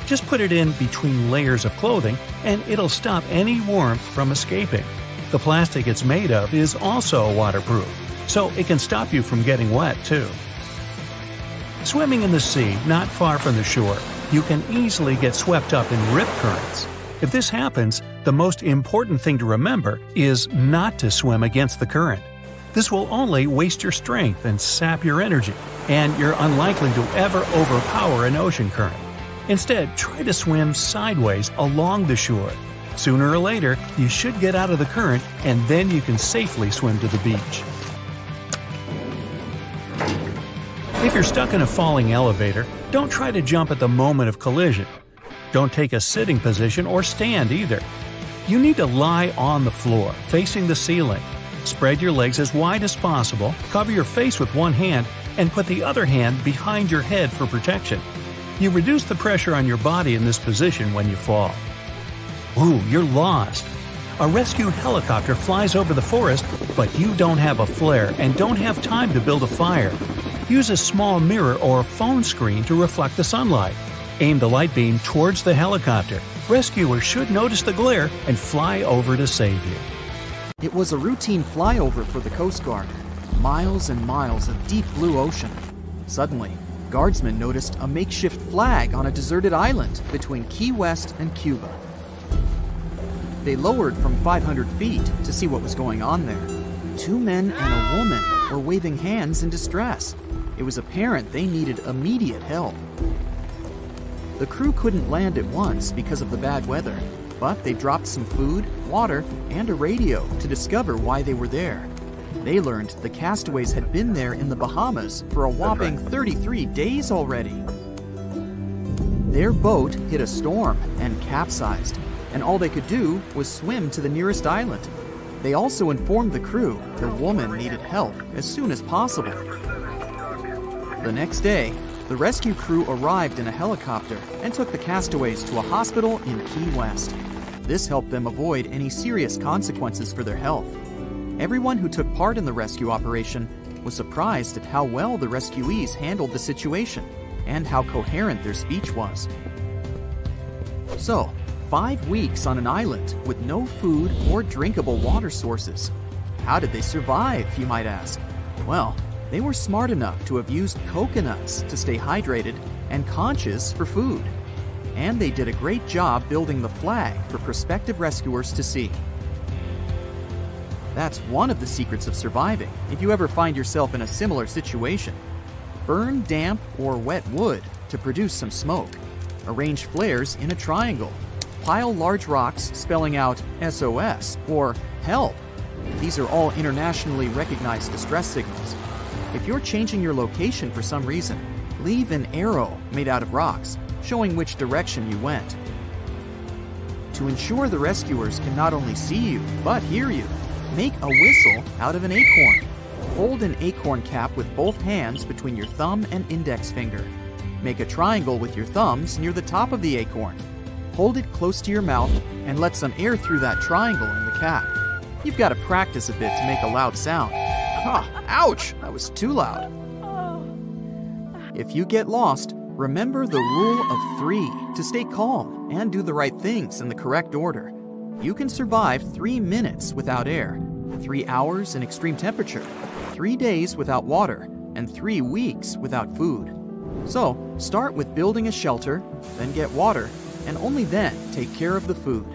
Just put it in between layers of clothing and it'll stop any warmth from escaping. The plastic it's made of is also waterproof, so it can stop you from getting wet too. Swimming in the sea not far from the shore, you can easily get swept up in rip currents. If this happens, the most important thing to remember is not to swim against the current. This will only waste your strength and sap your energy, and you're unlikely to ever overpower an ocean current. Instead, try to swim sideways along the shore. Sooner or later, you should get out of the current, and then you can safely swim to the beach. If you're stuck in a falling elevator, don't try to jump at the moment of collision. Don't take a sitting position or stand either. You need to lie on the floor, facing the ceiling. Spread your legs as wide as possible, cover your face with one hand, and put the other hand behind your head for protection. You reduce the pressure on your body in this position when you fall. Ooh, you're lost. A rescue helicopter flies over the forest, but you don't have a flare and don't have time to build a fire. Use a small mirror or phone screen to reflect the sunlight. Aim the light beam towards the helicopter. Rescuers should notice the glare and fly over to save you. It was a routine flyover for the Coast Guard. Miles and miles of deep blue ocean. Suddenly, guardsmen noticed a makeshift flag on a deserted island between Key West and Cuba. They lowered from 500 feet to see what was going on there. Two men and a woman were waving hands in distress. It was apparent they needed immediate help. The crew couldn't land at once because of the bad weather, but they dropped some food, water, and a radio to discover why they were there. They learned the castaways had been there in the Bahamas for a whopping 33 days already. Their boat hit a storm and capsized, and all they could do was swim to the nearest island. They also informed the crew the woman needed help as soon as possible. The next day, the rescue crew arrived in a helicopter and took the castaways to a hospital in Key West. This helped them avoid any serious consequences for their health. Everyone who took part in the rescue operation was surprised at how well the rescuees handled the situation and how coherent their speech was. So, five weeks on an island with no food or drinkable water sources. How did they survive, you might ask? Well, they were smart enough to have used coconuts to stay hydrated and conches for food. And they did a great job building the flag for prospective rescuers to see. That's one of the secrets of surviving if you ever find yourself in a similar situation. Burn damp or wet wood to produce some smoke. Arrange flares in a triangle pile large rocks spelling out SOS or help. These are all internationally recognized distress signals. If you're changing your location for some reason, leave an arrow made out of rocks showing which direction you went. To ensure the rescuers can not only see you, but hear you, make a whistle out of an acorn. Hold an acorn cap with both hands between your thumb and index finger. Make a triangle with your thumbs near the top of the acorn hold it close to your mouth, and let some air through that triangle in the cap. You've got to practice a bit to make a loud sound. Ah, ouch! That was too loud. If you get lost, remember the rule of three to stay calm and do the right things in the correct order. You can survive three minutes without air, three hours in extreme temperature, three days without water, and three weeks without food. So, start with building a shelter, then get water, and only then take care of the food.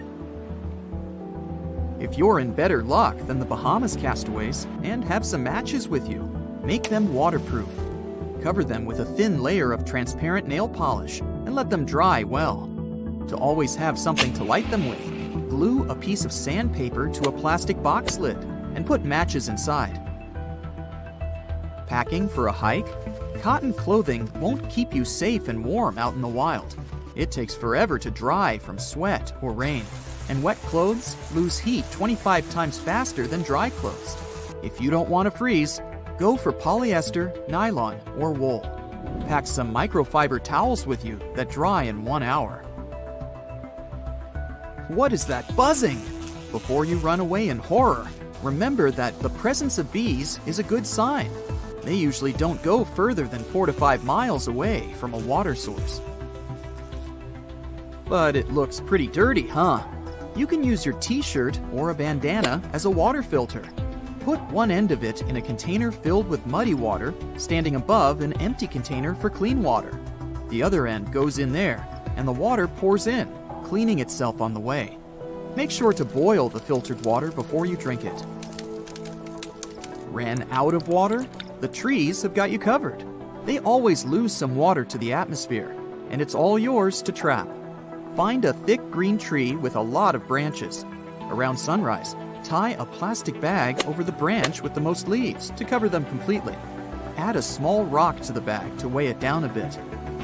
If you're in better luck than the Bahamas castaways and have some matches with you, make them waterproof. Cover them with a thin layer of transparent nail polish and let them dry well. To always have something to light them with, glue a piece of sandpaper to a plastic box lid and put matches inside. Packing for a hike? Cotton clothing won't keep you safe and warm out in the wild. It takes forever to dry from sweat or rain, and wet clothes lose heat 25 times faster than dry clothes. If you don't want to freeze, go for polyester, nylon, or wool. Pack some microfiber towels with you that dry in one hour. What is that buzzing? Before you run away in horror, remember that the presence of bees is a good sign. They usually don't go further than 4 to 5 miles away from a water source. But it looks pretty dirty, huh? You can use your t-shirt or a bandana as a water filter. Put one end of it in a container filled with muddy water, standing above an empty container for clean water. The other end goes in there, and the water pours in, cleaning itself on the way. Make sure to boil the filtered water before you drink it. Ran out of water? The trees have got you covered. They always lose some water to the atmosphere, and it's all yours to trap. Find a thick green tree with a lot of branches. Around sunrise, tie a plastic bag over the branch with the most leaves to cover them completely. Add a small rock to the bag to weigh it down a bit.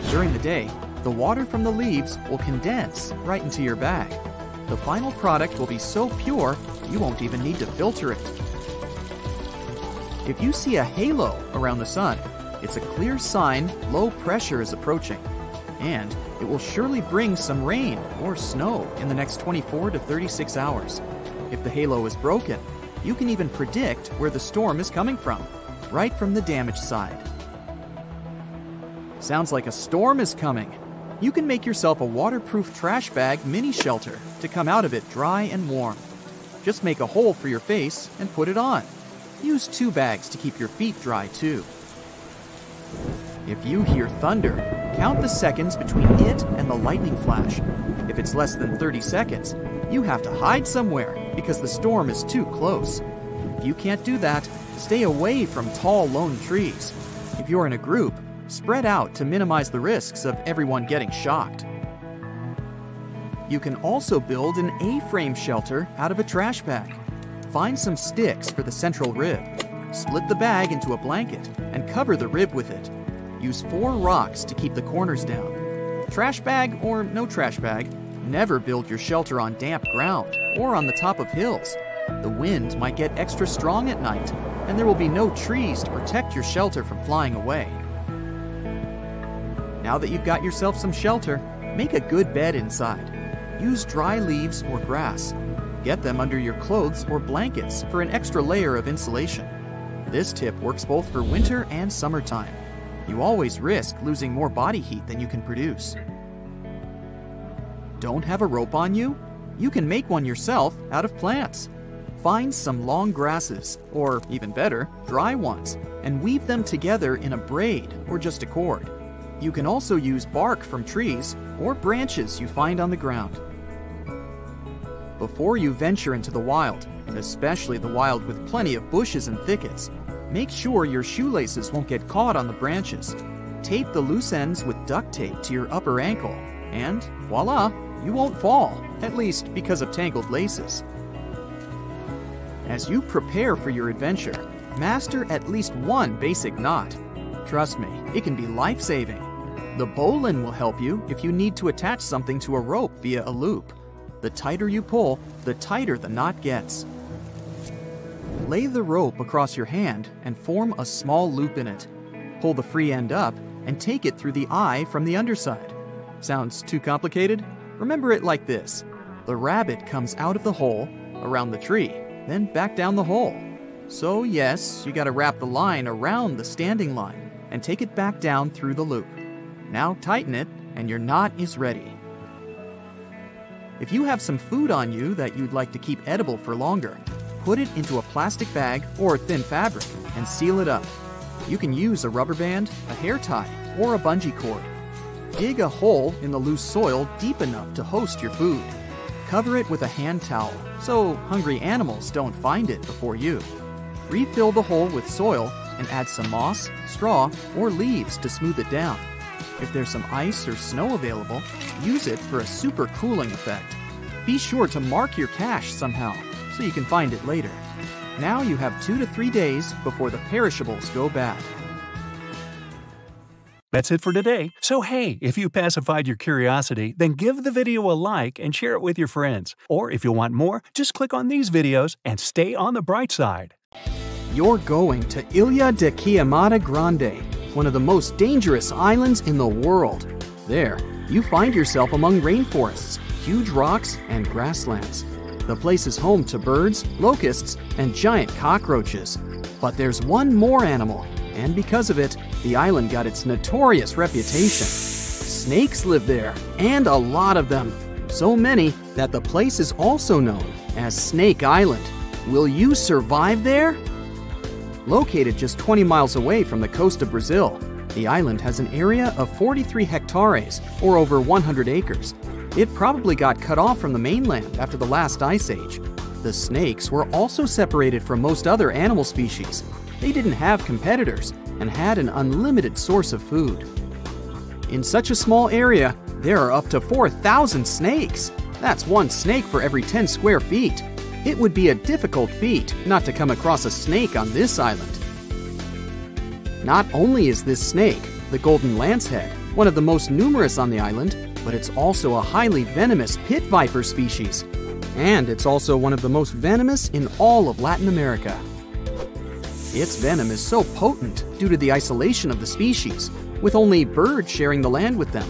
During the day, the water from the leaves will condense right into your bag. The final product will be so pure, you won't even need to filter it. If you see a halo around the sun, it's a clear sign low pressure is approaching. And it will surely bring some rain or snow in the next 24 to 36 hours. If the halo is broken, you can even predict where the storm is coming from, right from the damaged side. Sounds like a storm is coming. You can make yourself a waterproof trash bag mini shelter to come out of it dry and warm. Just make a hole for your face and put it on. Use two bags to keep your feet dry too. If you hear thunder, count the seconds between it and the lightning flash. If it's less than 30 seconds, you have to hide somewhere because the storm is too close. If you can't do that, stay away from tall lone trees. If you're in a group, spread out to minimize the risks of everyone getting shocked. You can also build an A-frame shelter out of a trash bag. Find some sticks for the central rib. Split the bag into a blanket and cover the rib with it. Use four rocks to keep the corners down. Trash bag or no trash bag, never build your shelter on damp ground or on the top of hills. The wind might get extra strong at night, and there will be no trees to protect your shelter from flying away. Now that you've got yourself some shelter, make a good bed inside. Use dry leaves or grass. Get them under your clothes or blankets for an extra layer of insulation. This tip works both for winter and summertime. You always risk losing more body heat than you can produce. Don't have a rope on you? You can make one yourself out of plants. Find some long grasses, or even better, dry ones, and weave them together in a braid or just a cord. You can also use bark from trees or branches you find on the ground. Before you venture into the wild, and especially the wild with plenty of bushes and thickets, make sure your shoelaces won't get caught on the branches. Tape the loose ends with duct tape to your upper ankle, and voila, you won't fall, at least because of tangled laces. As you prepare for your adventure, master at least one basic knot. Trust me, it can be life saving. The bowline will help you if you need to attach something to a rope via a loop. The tighter you pull, the tighter the knot gets. Lay the rope across your hand and form a small loop in it. Pull the free end up and take it through the eye from the underside. Sounds too complicated? Remember it like this the rabbit comes out of the hole, around the tree, then back down the hole. So, yes, you gotta wrap the line around the standing line and take it back down through the loop. Now tighten it, and your knot is ready. If you have some food on you that you'd like to keep edible for longer, put it into a plastic bag or thin fabric and seal it up. You can use a rubber band, a hair tie, or a bungee cord. Dig a hole in the loose soil deep enough to host your food. cover it with a hand towel so hungry animals don't find it before you. Refill the hole with soil and add some moss, straw, or leaves to smooth it down. If there's some ice or snow available, use it for a super cooling effect. Be sure to mark your cache somehow so you can find it later. Now you have two to three days before the perishables go bad. That's it for today. So hey, if you pacified your curiosity, then give the video a like and share it with your friends. Or if you want more, just click on these videos and stay on the bright side. You're going to Ilha de Queimada Grande, one of the most dangerous islands in the world. There, you find yourself among rainforests, huge rocks, and grasslands. The place is home to birds, locusts, and giant cockroaches. But there's one more animal, and because of it, the island got its notorious reputation. Snakes live there, and a lot of them. So many that the place is also known as Snake Island. Will you survive there? Located just 20 miles away from the coast of Brazil, the island has an area of 43 hectares, or over 100 acres. It probably got cut off from the mainland after the last ice age. The snakes were also separated from most other animal species. They didn't have competitors and had an unlimited source of food. In such a small area, there are up to 4,000 snakes. That's one snake for every 10 square feet. It would be a difficult feat not to come across a snake on this island. Not only is this snake, the golden lancehead, one of the most numerous on the island, but it's also a highly venomous pit viper species. And it's also one of the most venomous in all of Latin America. Its venom is so potent due to the isolation of the species, with only birds sharing the land with them.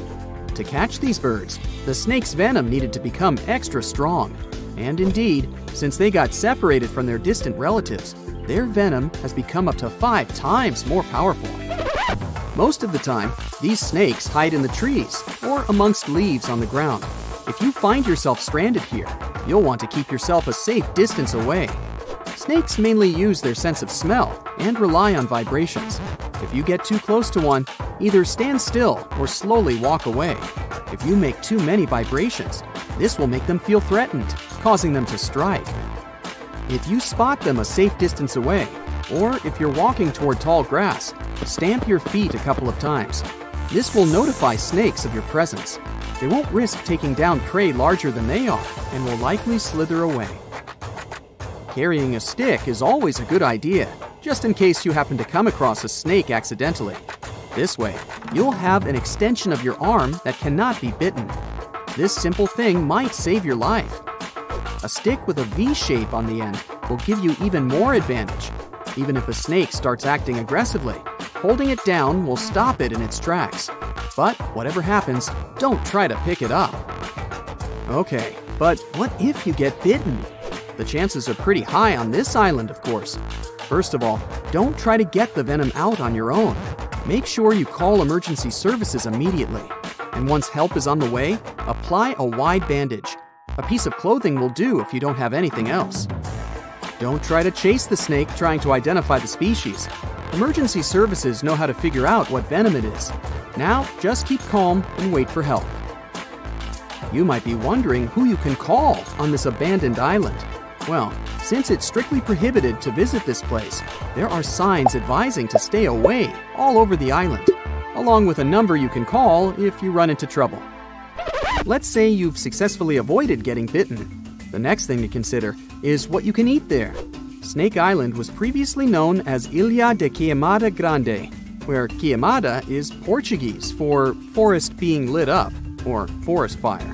To catch these birds, the snake's venom needed to become extra strong. And indeed, since they got separated from their distant relatives, their venom has become up to five times more powerful. Most of the time, these snakes hide in the trees or amongst leaves on the ground. If you find yourself stranded here, you'll want to keep yourself a safe distance away. Snakes mainly use their sense of smell and rely on vibrations. If you get too close to one, either stand still or slowly walk away. If you make too many vibrations, this will make them feel threatened, causing them to strike. If you spot them a safe distance away, or if you're walking toward tall grass, stamp your feet a couple of times. This will notify snakes of your presence. They won't risk taking down prey larger than they are and will likely slither away. Carrying a stick is always a good idea, just in case you happen to come across a snake accidentally. This way, you'll have an extension of your arm that cannot be bitten. This simple thing might save your life. A stick with a V shape on the end will give you even more advantage. Even if a snake starts acting aggressively, holding it down will stop it in its tracks. But whatever happens, don't try to pick it up. Okay, but what if you get bitten? The chances are pretty high on this island, of course. First of all, don't try to get the venom out on your own. Make sure you call emergency services immediately. And once help is on the way, apply a wide bandage. A piece of clothing will do if you don't have anything else. Don't try to chase the snake trying to identify the species. Emergency services know how to figure out what venom it is. Now, just keep calm and wait for help. You might be wondering who you can call on this abandoned island. Well, since it's strictly prohibited to visit this place, there are signs advising to stay away all over the island, along with a number you can call if you run into trouble. Let's say you've successfully avoided getting bitten. The next thing to consider is what you can eat there. Snake Island was previously known as Ilha de Queimada Grande, where Queimada is Portuguese for forest being lit up, or forest fire.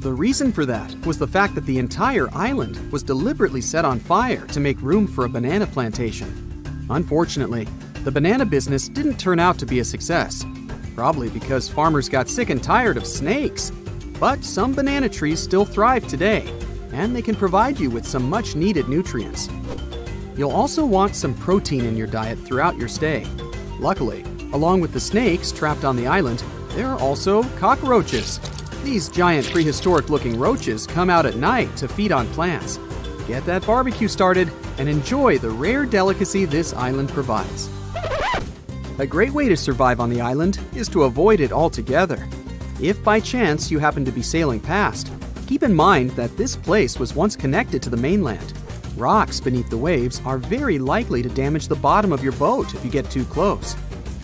The reason for that was the fact that the entire island was deliberately set on fire to make room for a banana plantation. Unfortunately, the banana business didn't turn out to be a success, probably because farmers got sick and tired of snakes. But some banana trees still thrive today, and they can provide you with some much needed nutrients. You'll also want some protein in your diet throughout your stay. Luckily, along with the snakes trapped on the island, there are also cockroaches. These giant prehistoric looking roaches come out at night to feed on plants. Get that barbecue started and enjoy the rare delicacy this island provides. A great way to survive on the island is to avoid it altogether. If by chance you happen to be sailing past, Keep in mind that this place was once connected to the mainland. Rocks beneath the waves are very likely to damage the bottom of your boat if you get too close.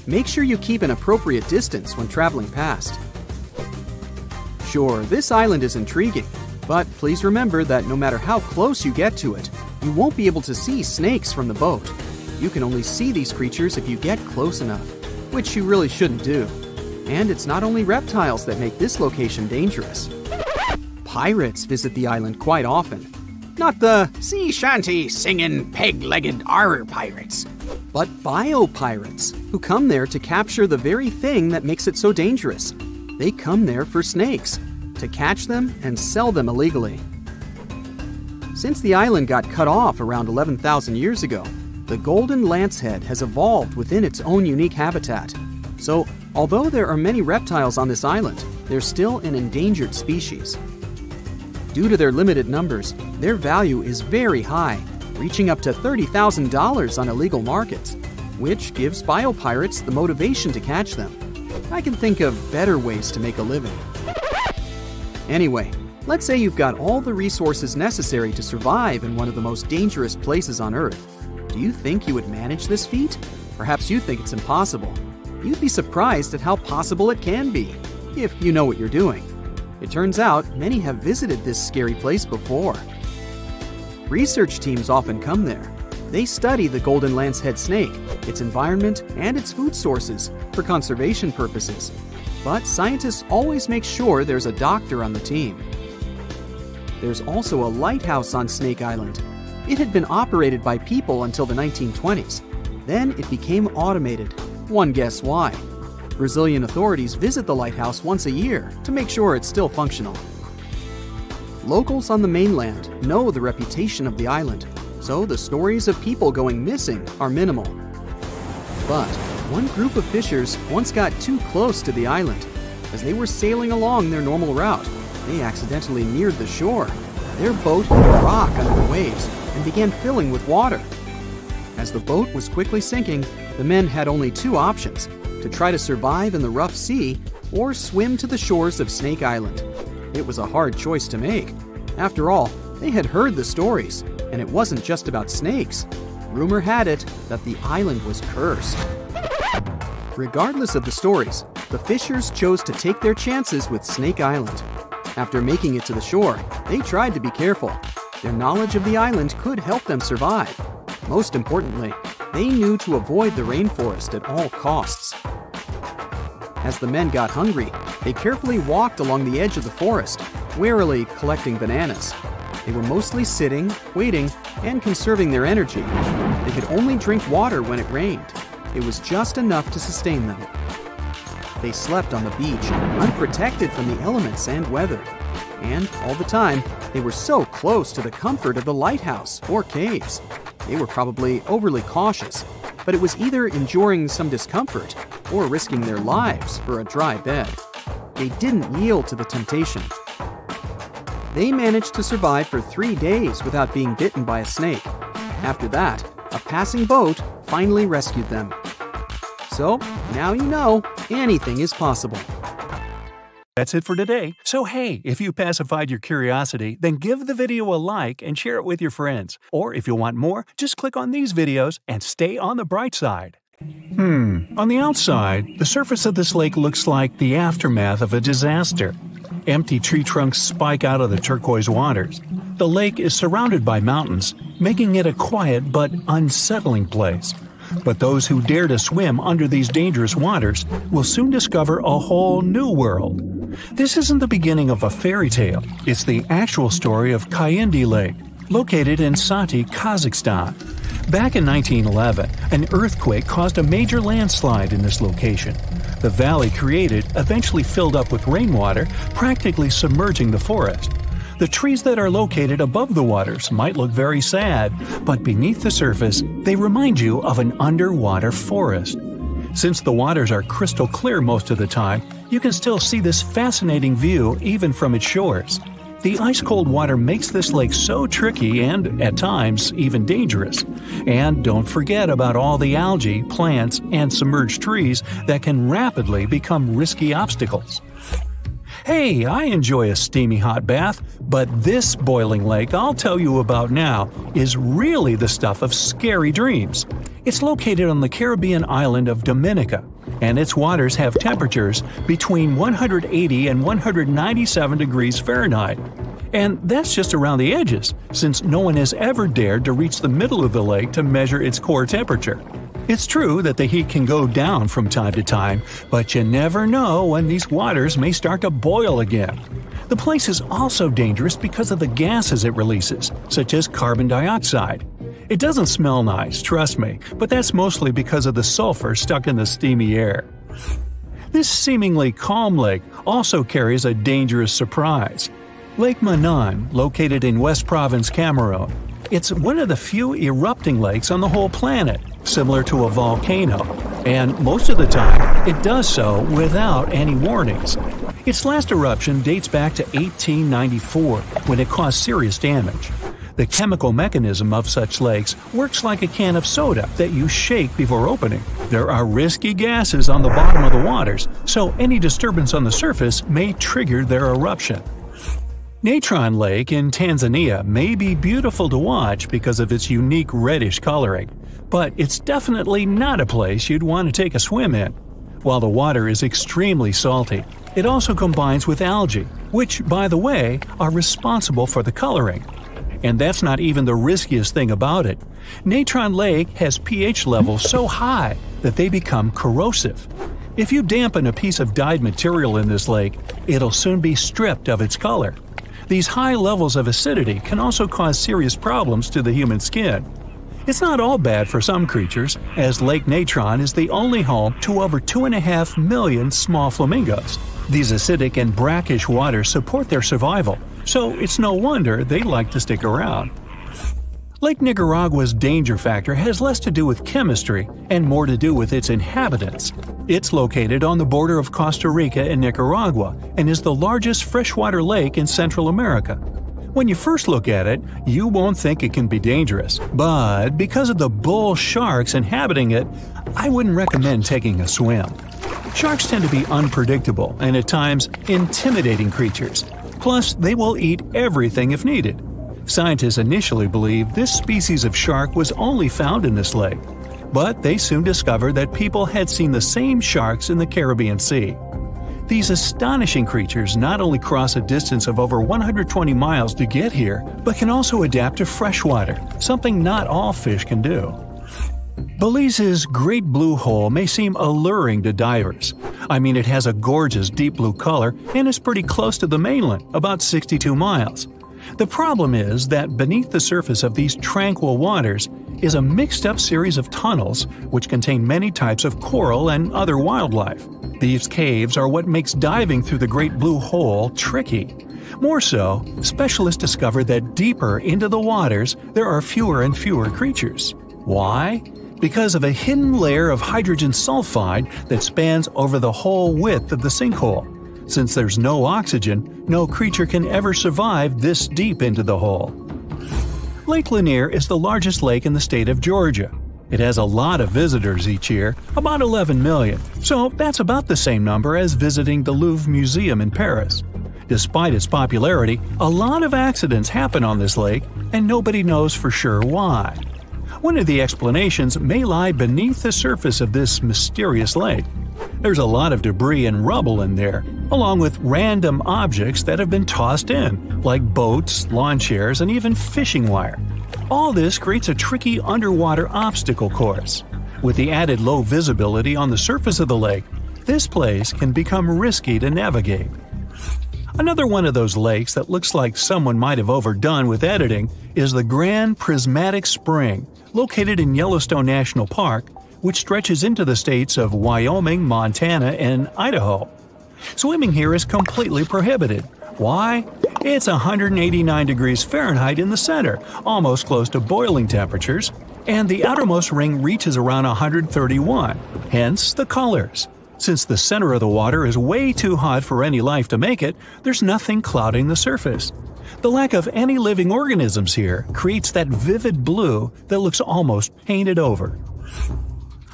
Make sure you keep an appropriate distance when traveling past. Sure, this island is intriguing, but please remember that no matter how close you get to it, you won't be able to see snakes from the boat. You can only see these creatures if you get close enough, which you really shouldn't do. And it's not only reptiles that make this location dangerous. Pirates visit the island quite often. Not the sea shanty singing peg legged R pirates, but bio pirates who come there to capture the very thing that makes it so dangerous. They come there for snakes, to catch them and sell them illegally. Since the island got cut off around 11,000 years ago, the golden lancehead has evolved within its own unique habitat. So, although there are many reptiles on this island, they're still an endangered species. Due to their limited numbers, their value is very high, reaching up to $30,000 on illegal markets, which gives biopirates the motivation to catch them. I can think of better ways to make a living. Anyway, let's say you've got all the resources necessary to survive in one of the most dangerous places on Earth. Do you think you would manage this feat? Perhaps you think it's impossible. You'd be surprised at how possible it can be, if you know what you're doing. It turns out many have visited this scary place before. Research teams often come there. They study the golden lancehead snake, its environment, and its food sources for conservation purposes. But scientists always make sure there's a doctor on the team. There's also a lighthouse on Snake Island. It had been operated by people until the 1920s. Then it became automated. One guess why. Brazilian authorities visit the lighthouse once a year to make sure it's still functional. Locals on the mainland know the reputation of the island, so the stories of people going missing are minimal. But one group of fishers once got too close to the island. As they were sailing along their normal route, they accidentally neared the shore. Their boat hit a rock under the waves and began filling with water. As the boat was quickly sinking, the men had only two options to try to survive in the rough sea or swim to the shores of Snake Island. It was a hard choice to make. After all, they had heard the stories, and it wasn't just about snakes. Rumor had it that the island was cursed. Regardless of the stories, the fishers chose to take their chances with Snake Island. After making it to the shore, they tried to be careful. Their knowledge of the island could help them survive. Most importantly, they knew to avoid the rainforest at all costs. As the men got hungry, they carefully walked along the edge of the forest, warily collecting bananas. They were mostly sitting, waiting, and conserving their energy. They could only drink water when it rained. It was just enough to sustain them. They slept on the beach, unprotected from the elements and weather. And all the time, they were so close to the comfort of the lighthouse or caves. They were probably overly cautious, but it was either enduring some discomfort or risking their lives for a dry bed. They didn't yield to the temptation. They managed to survive for three days without being bitten by a snake. After that, a passing boat finally rescued them. So, now you know anything is possible. That's it for today. So hey, if you pacified your curiosity, then give the video a like and share it with your friends. Or if you want more, just click on these videos and stay on the bright side. Hmm, on the outside, the surface of this lake looks like the aftermath of a disaster. Empty tree trunks spike out of the turquoise waters. The lake is surrounded by mountains, making it a quiet but unsettling place. But those who dare to swim under these dangerous waters will soon discover a whole new world. This isn't the beginning of a fairy tale, it's the actual story of Kaindy Lake, located in Saty, Kazakhstan. Back in 1911, an earthquake caused a major landslide in this location. The valley created eventually filled up with rainwater, practically submerging the forest. The trees that are located above the waters might look very sad, but beneath the surface, they remind you of an underwater forest. Since the waters are crystal clear most of the time, you can still see this fascinating view even from its shores. The ice cold water makes this lake so tricky and, at times, even dangerous. And don't forget about all the algae, plants, and submerged trees that can rapidly become risky obstacles. Hey, I enjoy a steamy hot bath, but this boiling lake I'll tell you about now is really the stuff of scary dreams. It's located on the Caribbean island of Dominica, and its waters have temperatures between 180 and 197 degrees Fahrenheit. And that's just around the edges, since no one has ever dared to reach the middle of the lake to measure its core temperature. It's true that the heat can go down from time to time, but you never know when these waters may start to boil again. The place is also dangerous because of the gases it releases, such as carbon dioxide. It doesn't smell nice, trust me, but that's mostly because of the sulfur stuck in the steamy air. This seemingly calm lake also carries a dangerous surprise. Lake Monoun, located in West Province, Cameroon, it's one of the few erupting lakes on the whole planet, similar to a volcano, and most of the time it does so without any warnings. Its last eruption dates back to 1894 when it caused serious damage. The chemical mechanism of such lakes works like a can of soda that you shake before opening. There are risky gases on the bottom of the waters, so any disturbance on the surface may trigger their eruption. Natron Lake in Tanzania may be beautiful to watch because of its unique reddish coloring, but it's definitely not a place you'd want to take a swim in. While the water is extremely salty, it also combines with algae, which, by the way, are responsible for the coloring. And that's not even the riskiest thing about it. Natron Lake has pH levels so high that they become corrosive. If you dampen a piece of dyed material in this lake, it'll soon be stripped of its color. These high levels of acidity can also cause serious problems to the human skin. It's not all bad for some creatures, as Lake Natron is the only home to over 2.5 million small flamingos. These acidic and brackish waters support their survival, so it's no wonder they like to stick around. Lake Nicaragua's danger factor has less to do with chemistry and more to do with its inhabitants. It's located on the border of Costa Rica and Nicaragua and is the largest freshwater lake in Central America. When you first look at it, you won't think it can be dangerous, but because of the bull sharks inhabiting it, I wouldn't recommend taking a swim. Sharks tend to be unpredictable and at times intimidating creatures. Plus, they will eat everything if needed. Scientists initially believed this species of shark was only found in this lake, but they soon discovered that people had seen the same sharks in the Caribbean Sea. These astonishing creatures not only cross a distance of over 120 miles to get here, but can also adapt to freshwater, something not all fish can do. Belize's Great Blue Hole may seem alluring to divers. I mean, it has a gorgeous deep blue color and is pretty close to the mainland, about 62 miles. The problem is that beneath the surface of these tranquil waters is a mixed up series of tunnels which contain many types of coral and other wildlife. These caves are what makes diving through the Great Blue Hole tricky. More so, specialists discover that deeper into the waters there are fewer and fewer creatures. Why? Because of a hidden layer of hydrogen sulfide that spans over the whole width of the sinkhole. Since there's no oxygen, no creature can ever survive this deep into the hole. Lake Lanier is the largest lake in the state of Georgia. It has a lot of visitors each year, about 11 million, so that's about the same number as visiting the Louvre Museum in Paris. Despite its popularity, a lot of accidents happen on this lake, and nobody knows for sure why. One of the explanations may lie beneath the surface of this mysterious lake. There's a lot of debris and rubble in there, along with random objects that have been tossed in, like boats, lawn chairs, and even fishing wire. All this creates a tricky underwater obstacle course. With the added low visibility on the surface of the lake, this place can become risky to navigate. Another one of those lakes that looks like someone might have overdone with editing is the Grand Prismatic Spring, located in Yellowstone National Park which stretches into the states of Wyoming, Montana, and Idaho. Swimming here is completely prohibited. Why? It's 189 degrees Fahrenheit in the center, almost close to boiling temperatures, and the outermost ring reaches around 131, hence the colors. Since the center of the water is way too hot for any life to make it, there's nothing clouding the surface. The lack of any living organisms here creates that vivid blue that looks almost painted over.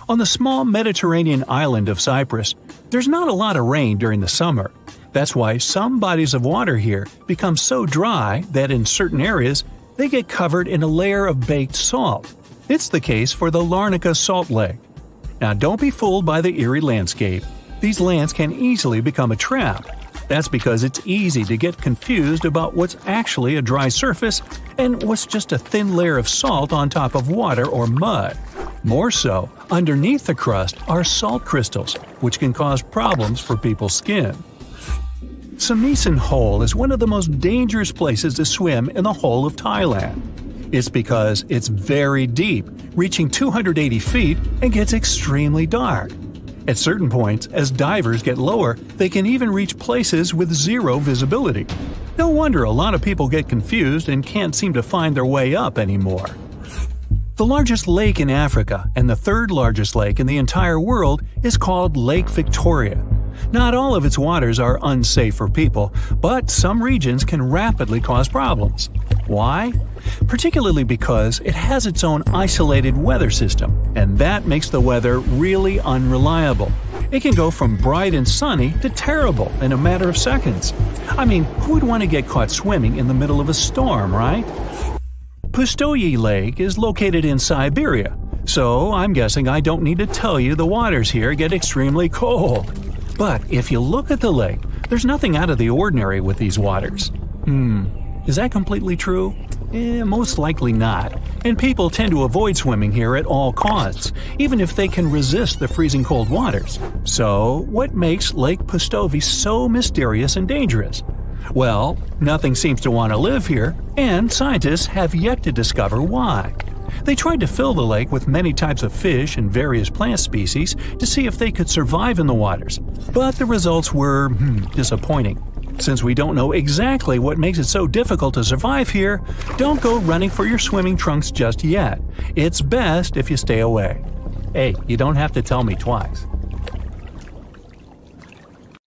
On the small Mediterranean island of Cyprus, there's not a lot of rain during the summer. That's why some bodies of water here become so dry that in certain areas they get covered in a layer of baked salt. It's the case for the Larnaca Salt Lake. Now don't be fooled by the eerie landscape. These lands can easily become a trap. That's because it's easy to get confused about what's actually a dry surface and what's just a thin layer of salt on top of water or mud. More so, underneath the crust are salt crystals, which can cause problems for people's skin. Samisan Hole is one of the most dangerous places to swim in the whole of Thailand. It's because it's very deep, reaching 280 feet, and gets extremely dark. At certain points, as divers get lower, they can even reach places with zero visibility. No wonder a lot of people get confused and can't seem to find their way up anymore. The largest lake in Africa and the third largest lake in the entire world is called Lake Victoria. Not all of its waters are unsafe for people, but some regions can rapidly cause problems. Why? Particularly because it has its own isolated weather system, and that makes the weather really unreliable. It can go from bright and sunny to terrible in a matter of seconds. I mean, who would want to get caught swimming in the middle of a storm, right? Pustoye Lake is located in Siberia, so I'm guessing I don't need to tell you the waters here get extremely cold. But if you look at the lake, there's nothing out of the ordinary with these waters. Hmm, is that completely true? Eh, most likely not. And people tend to avoid swimming here at all costs, even if they can resist the freezing cold waters. So, what makes Lake Pustovi so mysterious and dangerous? Well, nothing seems to want to live here, and scientists have yet to discover why. They tried to fill the lake with many types of fish and various plant species to see if they could survive in the waters, but the results were hmm, disappointing. Since we don't know exactly what makes it so difficult to survive here, don't go running for your swimming trunks just yet. It's best if you stay away. Hey, you don't have to tell me twice.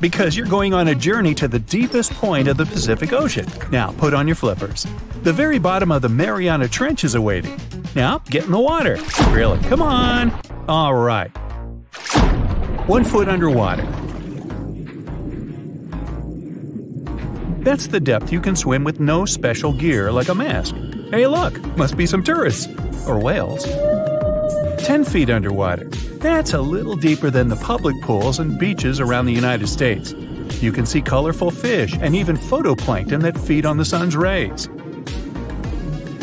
because you're going on a journey to the deepest point of the Pacific Ocean. Now, put on your flippers. The very bottom of the Mariana Trench is awaiting. Now, get in the water. Really, come on. All right. One foot underwater. That's the depth you can swim with no special gear like a mask. Hey, look, must be some tourists. Or whales. 10 feet underwater. That's a little deeper than the public pools and beaches around the United States. You can see colorful fish and even phytoplankton that feed on the sun's rays.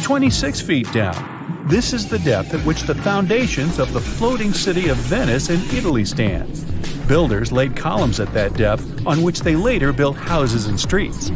26 feet down. This is the depth at which the foundations of the floating city of Venice in Italy stand. Builders laid columns at that depth on which they later built houses and streets.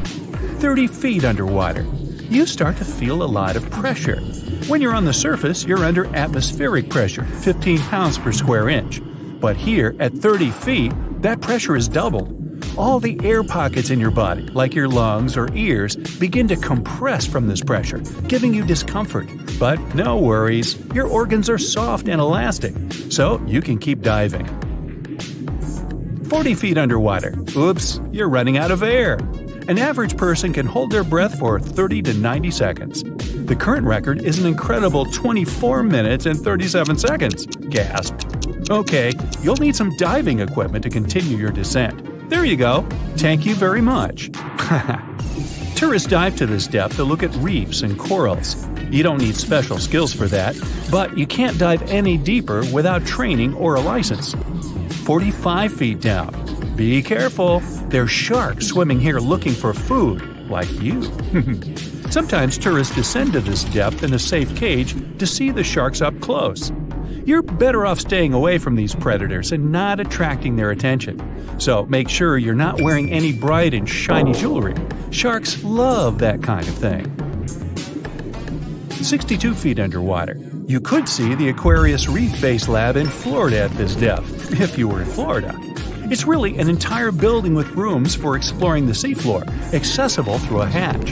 30 feet underwater. You start to feel a lot of pressure. When you're on the surface, you're under atmospheric pressure, 15 pounds per square inch. But here, at 30 feet, that pressure is doubled. All the air pockets in your body, like your lungs or ears, begin to compress from this pressure, giving you discomfort. But no worries, your organs are soft and elastic, so you can keep diving. 40 feet underwater. Oops, you're running out of air. An average person can hold their breath for 30 to 90 seconds. The current record is an incredible 24 minutes and 37 seconds. Gasp. Okay, you'll need some diving equipment to continue your descent. There you go. Thank you very much. <laughs> Tourists dive to this depth to look at reefs and corals. You don't need special skills for that, but you can't dive any deeper without training or a license. 45 feet down. Be careful, there's sharks swimming here looking for food, like you. <laughs> Sometimes tourists descend to this depth in a safe cage to see the sharks up close. You're better off staying away from these predators and not attracting their attention. So make sure you're not wearing any bright and shiny jewelry. Sharks love that kind of thing. 62 feet underwater. You could see the Aquarius Reef Base Lab in Florida at this depth, if you were in Florida. It's really an entire building with rooms for exploring the seafloor, accessible through a hatch.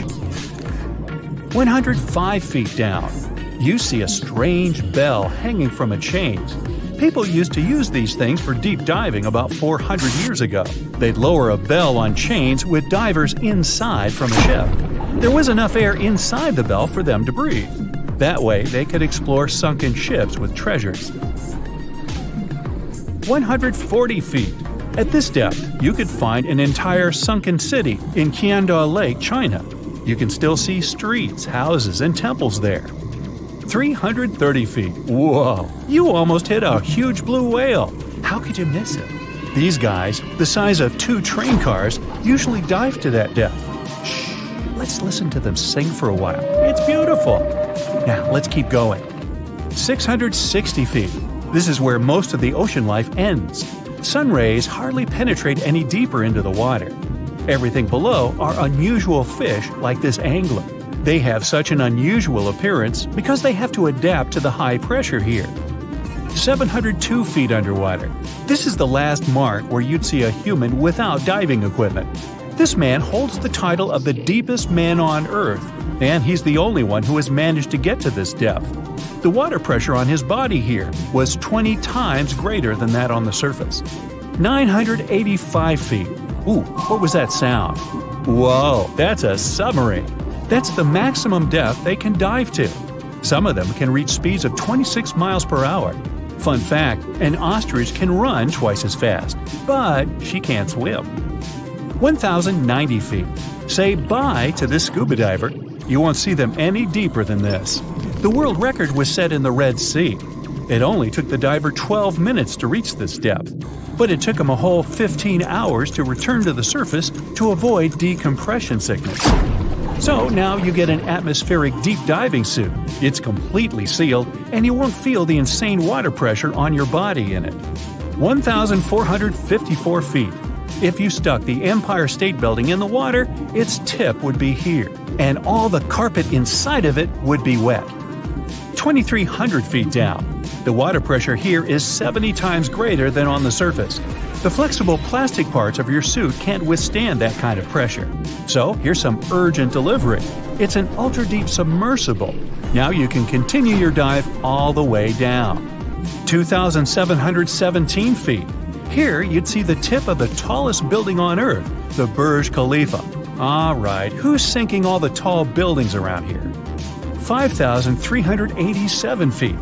105 feet down, you see a strange bell hanging from a chain. People used to use these things for deep diving about 400 years ago. They'd lower a bell on chains with divers inside from a ship. There was enough air inside the bell for them to breathe. That way, they could explore sunken ships with treasures. 140 feet. At this depth, you could find an entire sunken city in Qiandao Lake, China. You can still see streets, houses, and temples there. 330 feet. Whoa! You almost hit a huge blue whale. How could you miss it? These guys, the size of two train cars, usually dive to that depth. Shh, let's listen to them sing for a while. It's beautiful. Now, let's keep going. 660 feet. This is where most of the ocean life ends. Sun rays hardly penetrate any deeper into the water. Everything below are unusual fish like this angler. They have such an unusual appearance because they have to adapt to the high pressure here. 702 feet underwater. This is the last mark where you'd see a human without diving equipment. This man holds the title of the deepest man on Earth, and he's the only one who has managed to get to this depth. The water pressure on his body here was 20 times greater than that on the surface. 985 feet. Ooh, what was that sound? Whoa, that's a submarine. That's the maximum depth they can dive to. Some of them can reach speeds of 26 miles per hour. Fun fact an ostrich can run twice as fast, but she can't swim. 1,090 feet. Say bye to this scuba diver. You won't see them any deeper than this. The world record was set in the Red Sea. It only took the diver 12 minutes to reach this depth, but it took him a whole 15 hours to return to the surface to avoid decompression sickness. So now you get an atmospheric deep diving suit. It's completely sealed, and you won't feel the insane water pressure on your body in it. 1,454 feet. If you stuck the Empire State Building in the water, its tip would be here, and all the carpet inside of it would be wet. 2,300 feet down. The water pressure here is 70 times greater than on the surface. The flexible plastic parts of your suit can't withstand that kind of pressure. So, here's some urgent delivery. It's an ultra deep submersible. Now you can continue your dive all the way down. 2,717 feet. Here you'd see the tip of the tallest building on Earth, the Burj Khalifa. Alright, who's sinking all the tall buildings around here? 5,387 feet.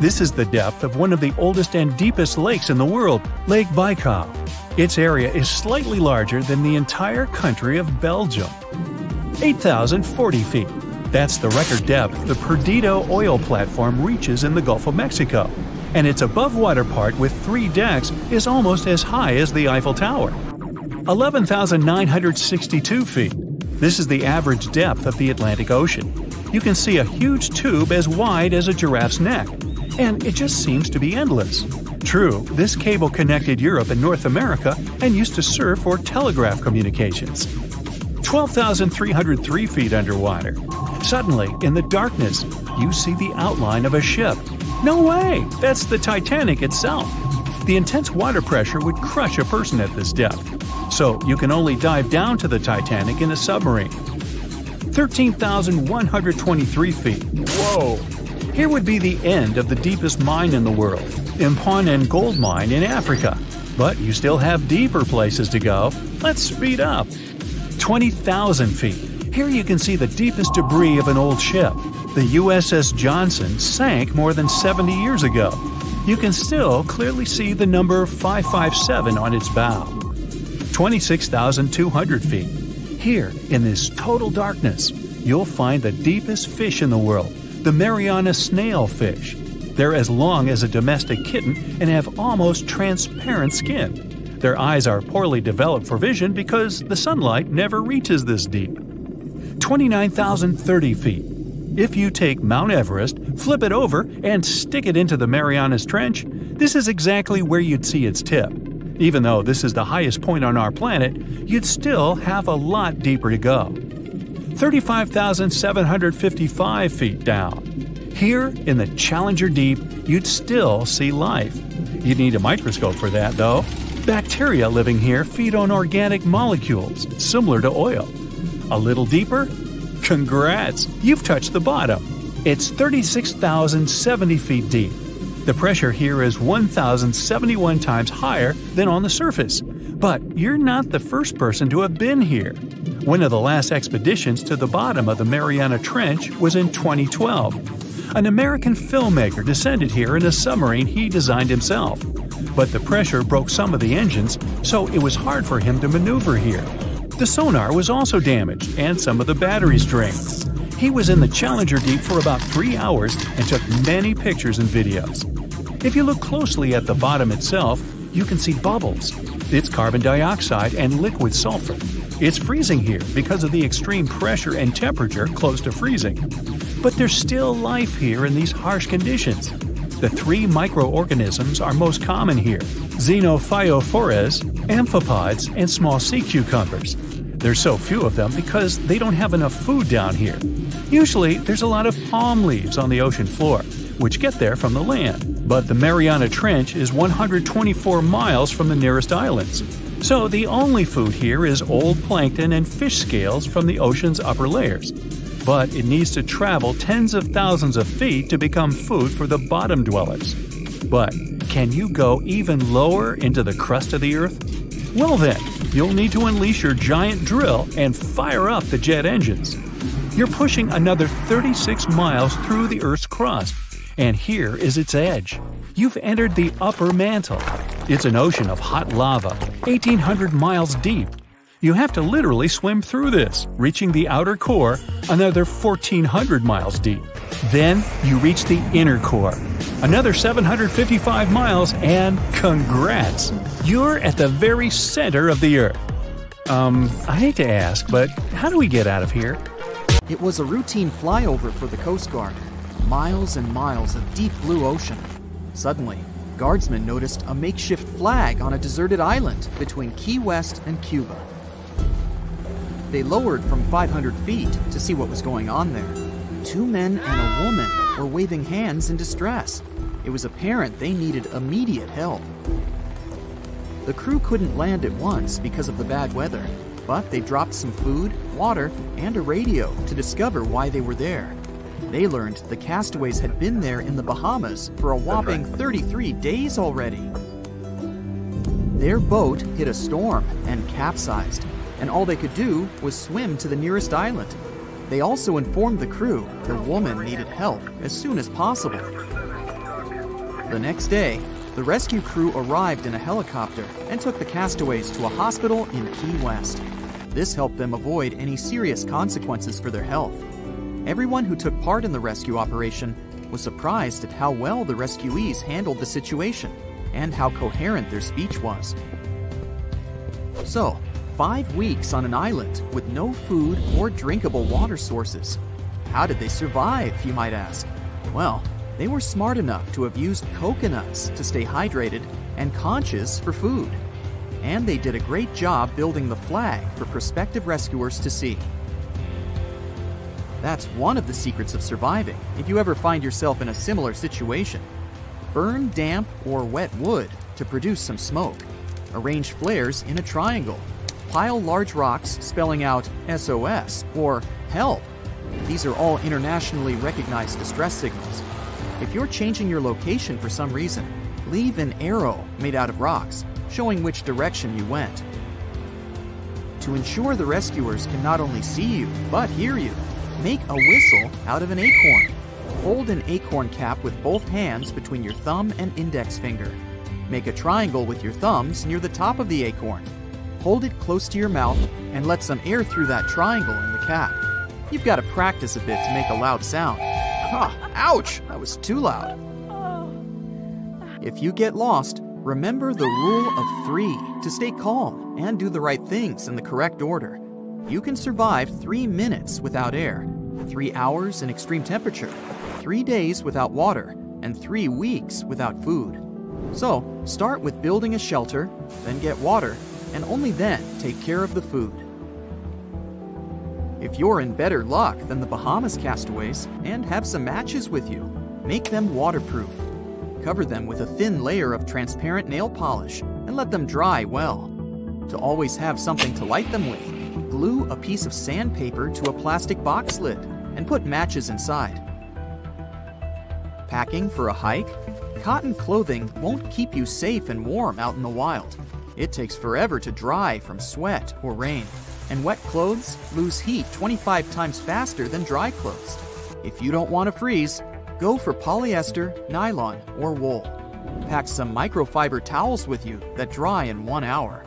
This is the depth of one of the oldest and deepest lakes in the world, Lake Baikal. Its area is slightly larger than the entire country of Belgium. 8,040 feet. That's the record depth the Perdido oil platform reaches in the Gulf of Mexico, and its above water part with three decks is almost as high as the Eiffel Tower. 11,962 feet. This is the average depth of the Atlantic Ocean. You can see a huge tube as wide as a giraffe's neck, and it just seems to be endless. True, this cable connected Europe and North America and used to serve for telegraph communications. 12,303 feet underwater. Suddenly, in the darkness, you see the outline of a ship. No way! That's the Titanic itself. The intense water pressure would crush a person at this depth, so you can only dive down to the Titanic in a submarine. 13,123 feet. Whoa! Here would be the end of the deepest mine in the world, Mponeng Gold Mine in Africa. But you still have deeper places to go. Let's speed up. 20,000 feet. Here you can see the deepest debris of an old ship. The USS Johnston sank more than 70 years ago. You can still clearly see the number 557 on its bow. 26,200 feet. Here, in this total darkness, you'll find the deepest fish in the world, the Mariana snailfish. They're as long as a domestic kitten and have almost transparent skin. Their eyes are poorly developed for vision because the sunlight never reaches this deep. 29,030 feet. If you take Mount Everest, flip it over, and stick it into the Marianas Trench, this is exactly where you'd see its tip. Even though this is the highest point on our planet, you'd still have a lot deeper to go. 35,755 feet down. Here, in the Challenger Deep, you'd still see life. You'd need a microscope for that, though. Bacteria living here feed on organic molecules, similar to oil. A little deeper, Congrats! You've touched the bottom. It's 36,070 feet deep. The pressure here is 1,071 times higher than on the surface. But you're not the first person to have been here. One of the last expeditions to the bottom of the Mariana Trench was in 2012. An American filmmaker descended here in a submarine he designed himself. But the pressure broke some of the engines, so it was hard for him to maneuver here. The sonar was also damaged, and some of the batteries drained. He was in the Challenger Deep for about three hours and took many pictures and videos. If you look closely at the bottom itself, you can see bubbles. It's carbon dioxide and liquid sulfur. It's freezing here because of the extreme pressure and temperature close to freezing. But there's still life here in these harsh conditions. The three microorganisms are most common here xenophyophores, amphipods, and small sea cucumbers. There's so few of them because they don't have enough food down here. Usually, there's a lot of palm leaves on the ocean floor, which get there from the land. But the Mariana Trench is 124 miles from the nearest islands. So the only food here is old plankton and fish scales from the ocean's upper layers. But it needs to travel tens of thousands of feet to become food for the bottom dwellers. But can you go even lower into the crust of the Earth? Well, then, you'll need to unleash your giant drill and fire up the jet engines. You're pushing another 36 miles through the Earth's crust, and here is its edge. You've entered the upper mantle. It's an ocean of hot lava, 1,800 miles deep. You have to literally swim through this, reaching the outer core, another 1,400 miles deep. Then you reach the inner core, another 755 miles, and congrats! You're at the very center of the Earth. Um, I hate to ask, but how do we get out of here? It was a routine flyover for the Coast Guard. Miles and miles of deep blue ocean. Suddenly, guardsmen noticed a makeshift flag on a deserted island between Key West and Cuba. They lowered from 500 feet to see what was going on there. Two men and a woman were waving hands in distress. It was apparent they needed immediate help. The crew couldn't land at once because of the bad weather, but they dropped some food, water, and a radio to discover why they were there. They learned the castaways had been there in the Bahamas for a whopping 33 days already. Their boat hit a storm and capsized, and all they could do was swim to the nearest island. They also informed the crew the woman needed help as soon as possible. The next day, the rescue crew arrived in a helicopter and took the castaways to a hospital in Key West. This helped them avoid any serious consequences for their health. Everyone who took part in the rescue operation was surprised at how well the rescuees handled the situation and how coherent their speech was. So, five weeks on an island with no food or drinkable water sources. How did they survive, you might ask? Well, they were smart enough to have used coconuts to stay hydrated and conches for food. And they did a great job building the flag for prospective rescuers to see. That's one of the secrets of surviving if you ever find yourself in a similar situation. Burn damp or wet wood to produce some smoke. Arrange flares in a triangle pile large rocks spelling out SOS or Help. These are all internationally recognized distress signals. If you're changing your location for some reason, leave an arrow made out of rocks, showing which direction you went. To ensure the rescuers can not only see you, but hear you, make a whistle out of an acorn. Hold an acorn cap with both hands between your thumb and index finger. Make a triangle with your thumbs near the top of the acorn hold it close to your mouth, and let some air through that triangle in the cap. You've got to practice a bit to make a loud sound. Ah, ouch! That was too loud. If you get lost, remember the rule of three to stay calm and do the right things in the correct order. You can survive three minutes without air, three hours in extreme temperature, three days without water, and three weeks without food. So, start with building a shelter, then get water, and only then take care of the food. If you're in better luck than the Bahamas castaways and have some matches with you, make them waterproof. Cover them with a thin layer of transparent nail polish and let them dry well. To always have something to light them with, glue a piece of sandpaper to a plastic box lid and put matches inside. Packing for a hike? Cotton clothing won't keep you safe and warm out in the wild. It takes forever to dry from sweat or rain, and wet clothes lose heat 25 times faster than dry clothes. If you don't want to freeze, go for polyester, nylon, or wool. Pack some microfiber towels with you that dry in one hour.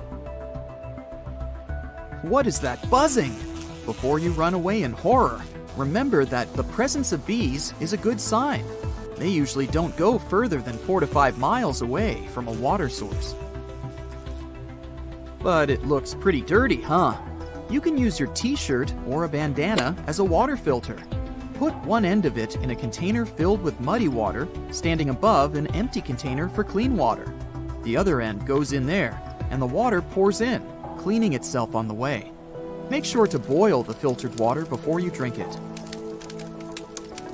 What is that buzzing? Before you run away in horror, remember that the presence of bees is a good sign. They usually don't go further than 4 to 5 miles away from a water source. But it looks pretty dirty, huh? You can use your t shirt or a bandana as a water filter. Put one end of it in a container filled with muddy water, standing above an empty container for clean water. The other end goes in there, and the water pours in, cleaning itself on the way. Make sure to boil the filtered water before you drink it.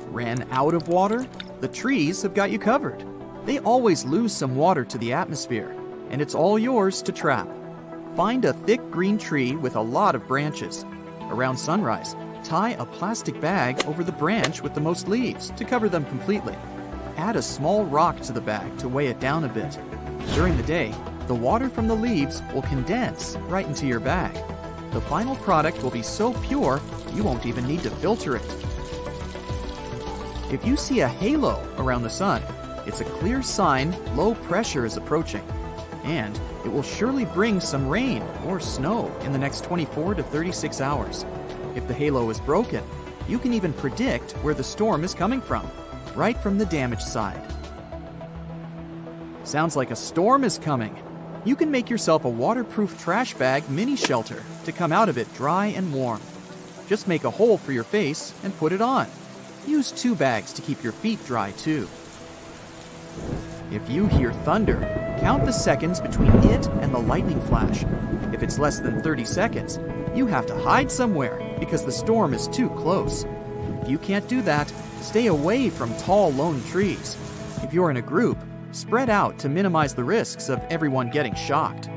Ran out of water? The trees have got you covered. They always lose some water to the atmosphere, and it's all yours to trap. Find a thick green tree with a lot of branches. Around sunrise, tie a plastic bag over the branch with the most leaves to cover them completely. Add a small rock to the bag to weigh it down a bit. During the day, the water from the leaves will condense right into your bag. The final product will be so pure you won't even need to filter it. If you see a halo around the sun, it's a clear sign low pressure is approaching. And it will surely bring some rain or snow in the next 24 to 36 hours. If the halo is broken, you can even predict where the storm is coming from, right from the damaged side. Sounds like a storm is coming. You can make yourself a waterproof trash bag mini shelter to come out of it dry and warm. Just make a hole for your face and put it on. Use two bags to keep your feet dry too. If you hear thunder, count the seconds between it and the lightning flash. If it's less than 30 seconds, you have to hide somewhere because the storm is too close. If you can't do that, stay away from tall lone trees. If you're in a group, spread out to minimize the risks of everyone getting shocked.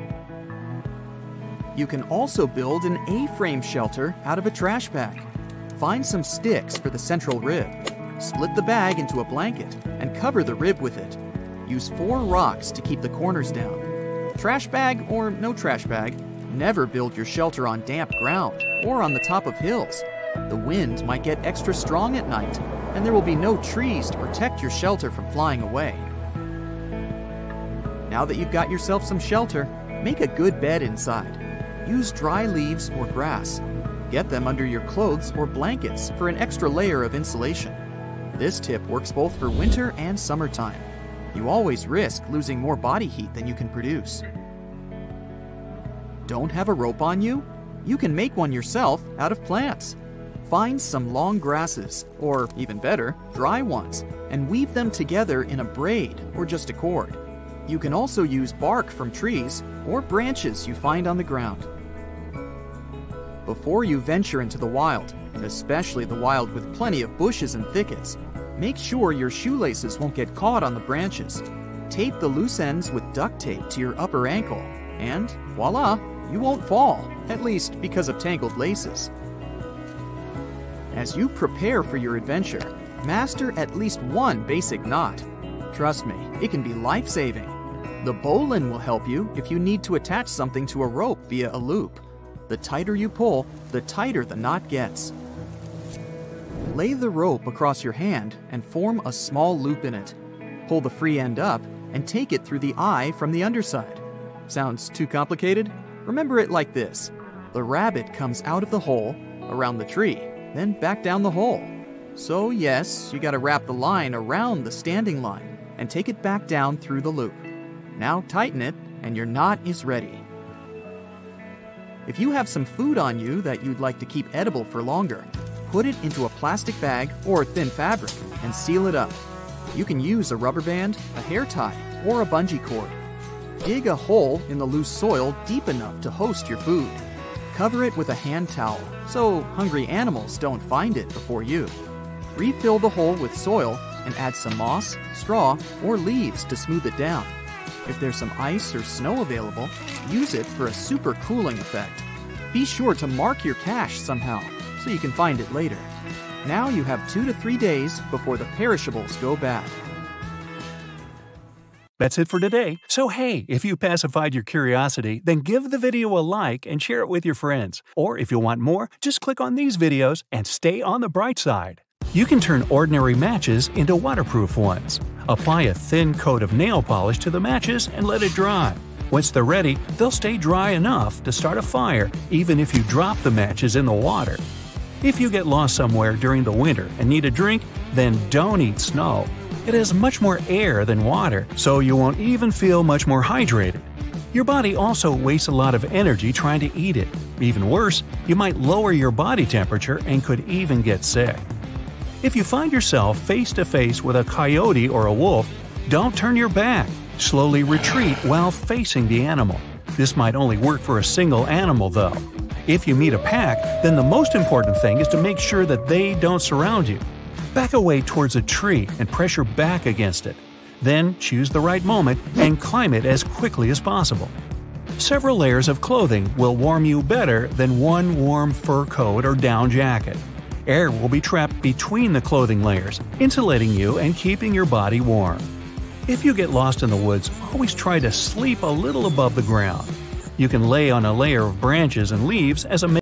You can also build an A-frame shelter out of a trash bag. Find some sticks for the central rib. Split the bag into a blanket and cover the rib with it. Use four rocks to keep the corners down. Trash bag or no trash bag, never build your shelter on damp ground or on the top of hills. The wind might get extra strong at night, and there will be no trees to protect your shelter from flying away. Now that you've got yourself some shelter, make a good bed inside. Use dry leaves or grass. Get them under your clothes or blankets for an extra layer of insulation. This tip works both for winter and summertime. You always risk losing more body heat than you can produce. Don't have a rope on you? You can make one yourself out of plants. Find some long grasses, or even better, dry ones, and weave them together in a braid or just a cord. You can also use bark from trees or branches you find on the ground. Before you venture into the wild, especially the wild with plenty of bushes and thickets, make sure your shoelaces won't get caught on the branches. Tape the loose ends with duct tape to your upper ankle, and voila, you won't fall, at least because of tangled laces. As you prepare for your adventure, master at least one basic knot. Trust me, it can be life saving. The bowline will help you if you need to attach something to a rope via a loop. The tighter you pull, the tighter the knot gets. Lay the rope across your hand and form a small loop in it. Pull the free end up and take it through the eye from the underside. Sounds too complicated? Remember it like this the rabbit comes out of the hole, around the tree, then back down the hole. So, yes, you gotta wrap the line around the standing line and take it back down through the loop. Now tighten it, and your knot is ready. If you have some food on you that you'd like to keep edible for longer, put it into a plastic bag or thin fabric and seal it up. You can use a rubber band, a hair tie, or a bungee cord. Dig a hole in the loose soil deep enough to host your food. Cover it with a hand towel so hungry animals don't find it before you. Refill the hole with soil and add some moss, straw, or leaves to smooth it down. If there's some ice or snow available, use it for a super cooling effect. Be sure to mark your cache somehow so you can find it later. Now you have two to three days before the perishables go bad. That's it for today. So hey, if you pacified your curiosity, then give the video a like and share it with your friends. Or if you want more, just click on these videos and stay on the bright side. You can turn ordinary matches into waterproof ones. Apply a thin coat of nail polish to the matches and let it dry. Once they're ready, they'll stay dry enough to start a fire even if you drop the matches in the water. If you get lost somewhere during the winter and need a drink, then don't eat snow. It has much more air than water, so you won't even feel much more hydrated. Your body also wastes a lot of energy trying to eat it. Even worse, you might lower your body temperature and could even get sick. If you find yourself face to face with a coyote or a wolf, don't turn your back. Slowly retreat while facing the animal. This might only work for a single animal, though. If you meet a pack, then the most important thing is to make sure that they don't surround you. Back away towards a tree and press your back against it. Then choose the right moment and climb it as quickly as possible. Several layers of clothing will warm you better than one warm fur coat or down jacket. Air will be trapped between the clothing layers, insulating you and keeping your body warm. If you get lost in the woods, always try to sleep a little above the ground. You can lay on a layer of branches and leaves as a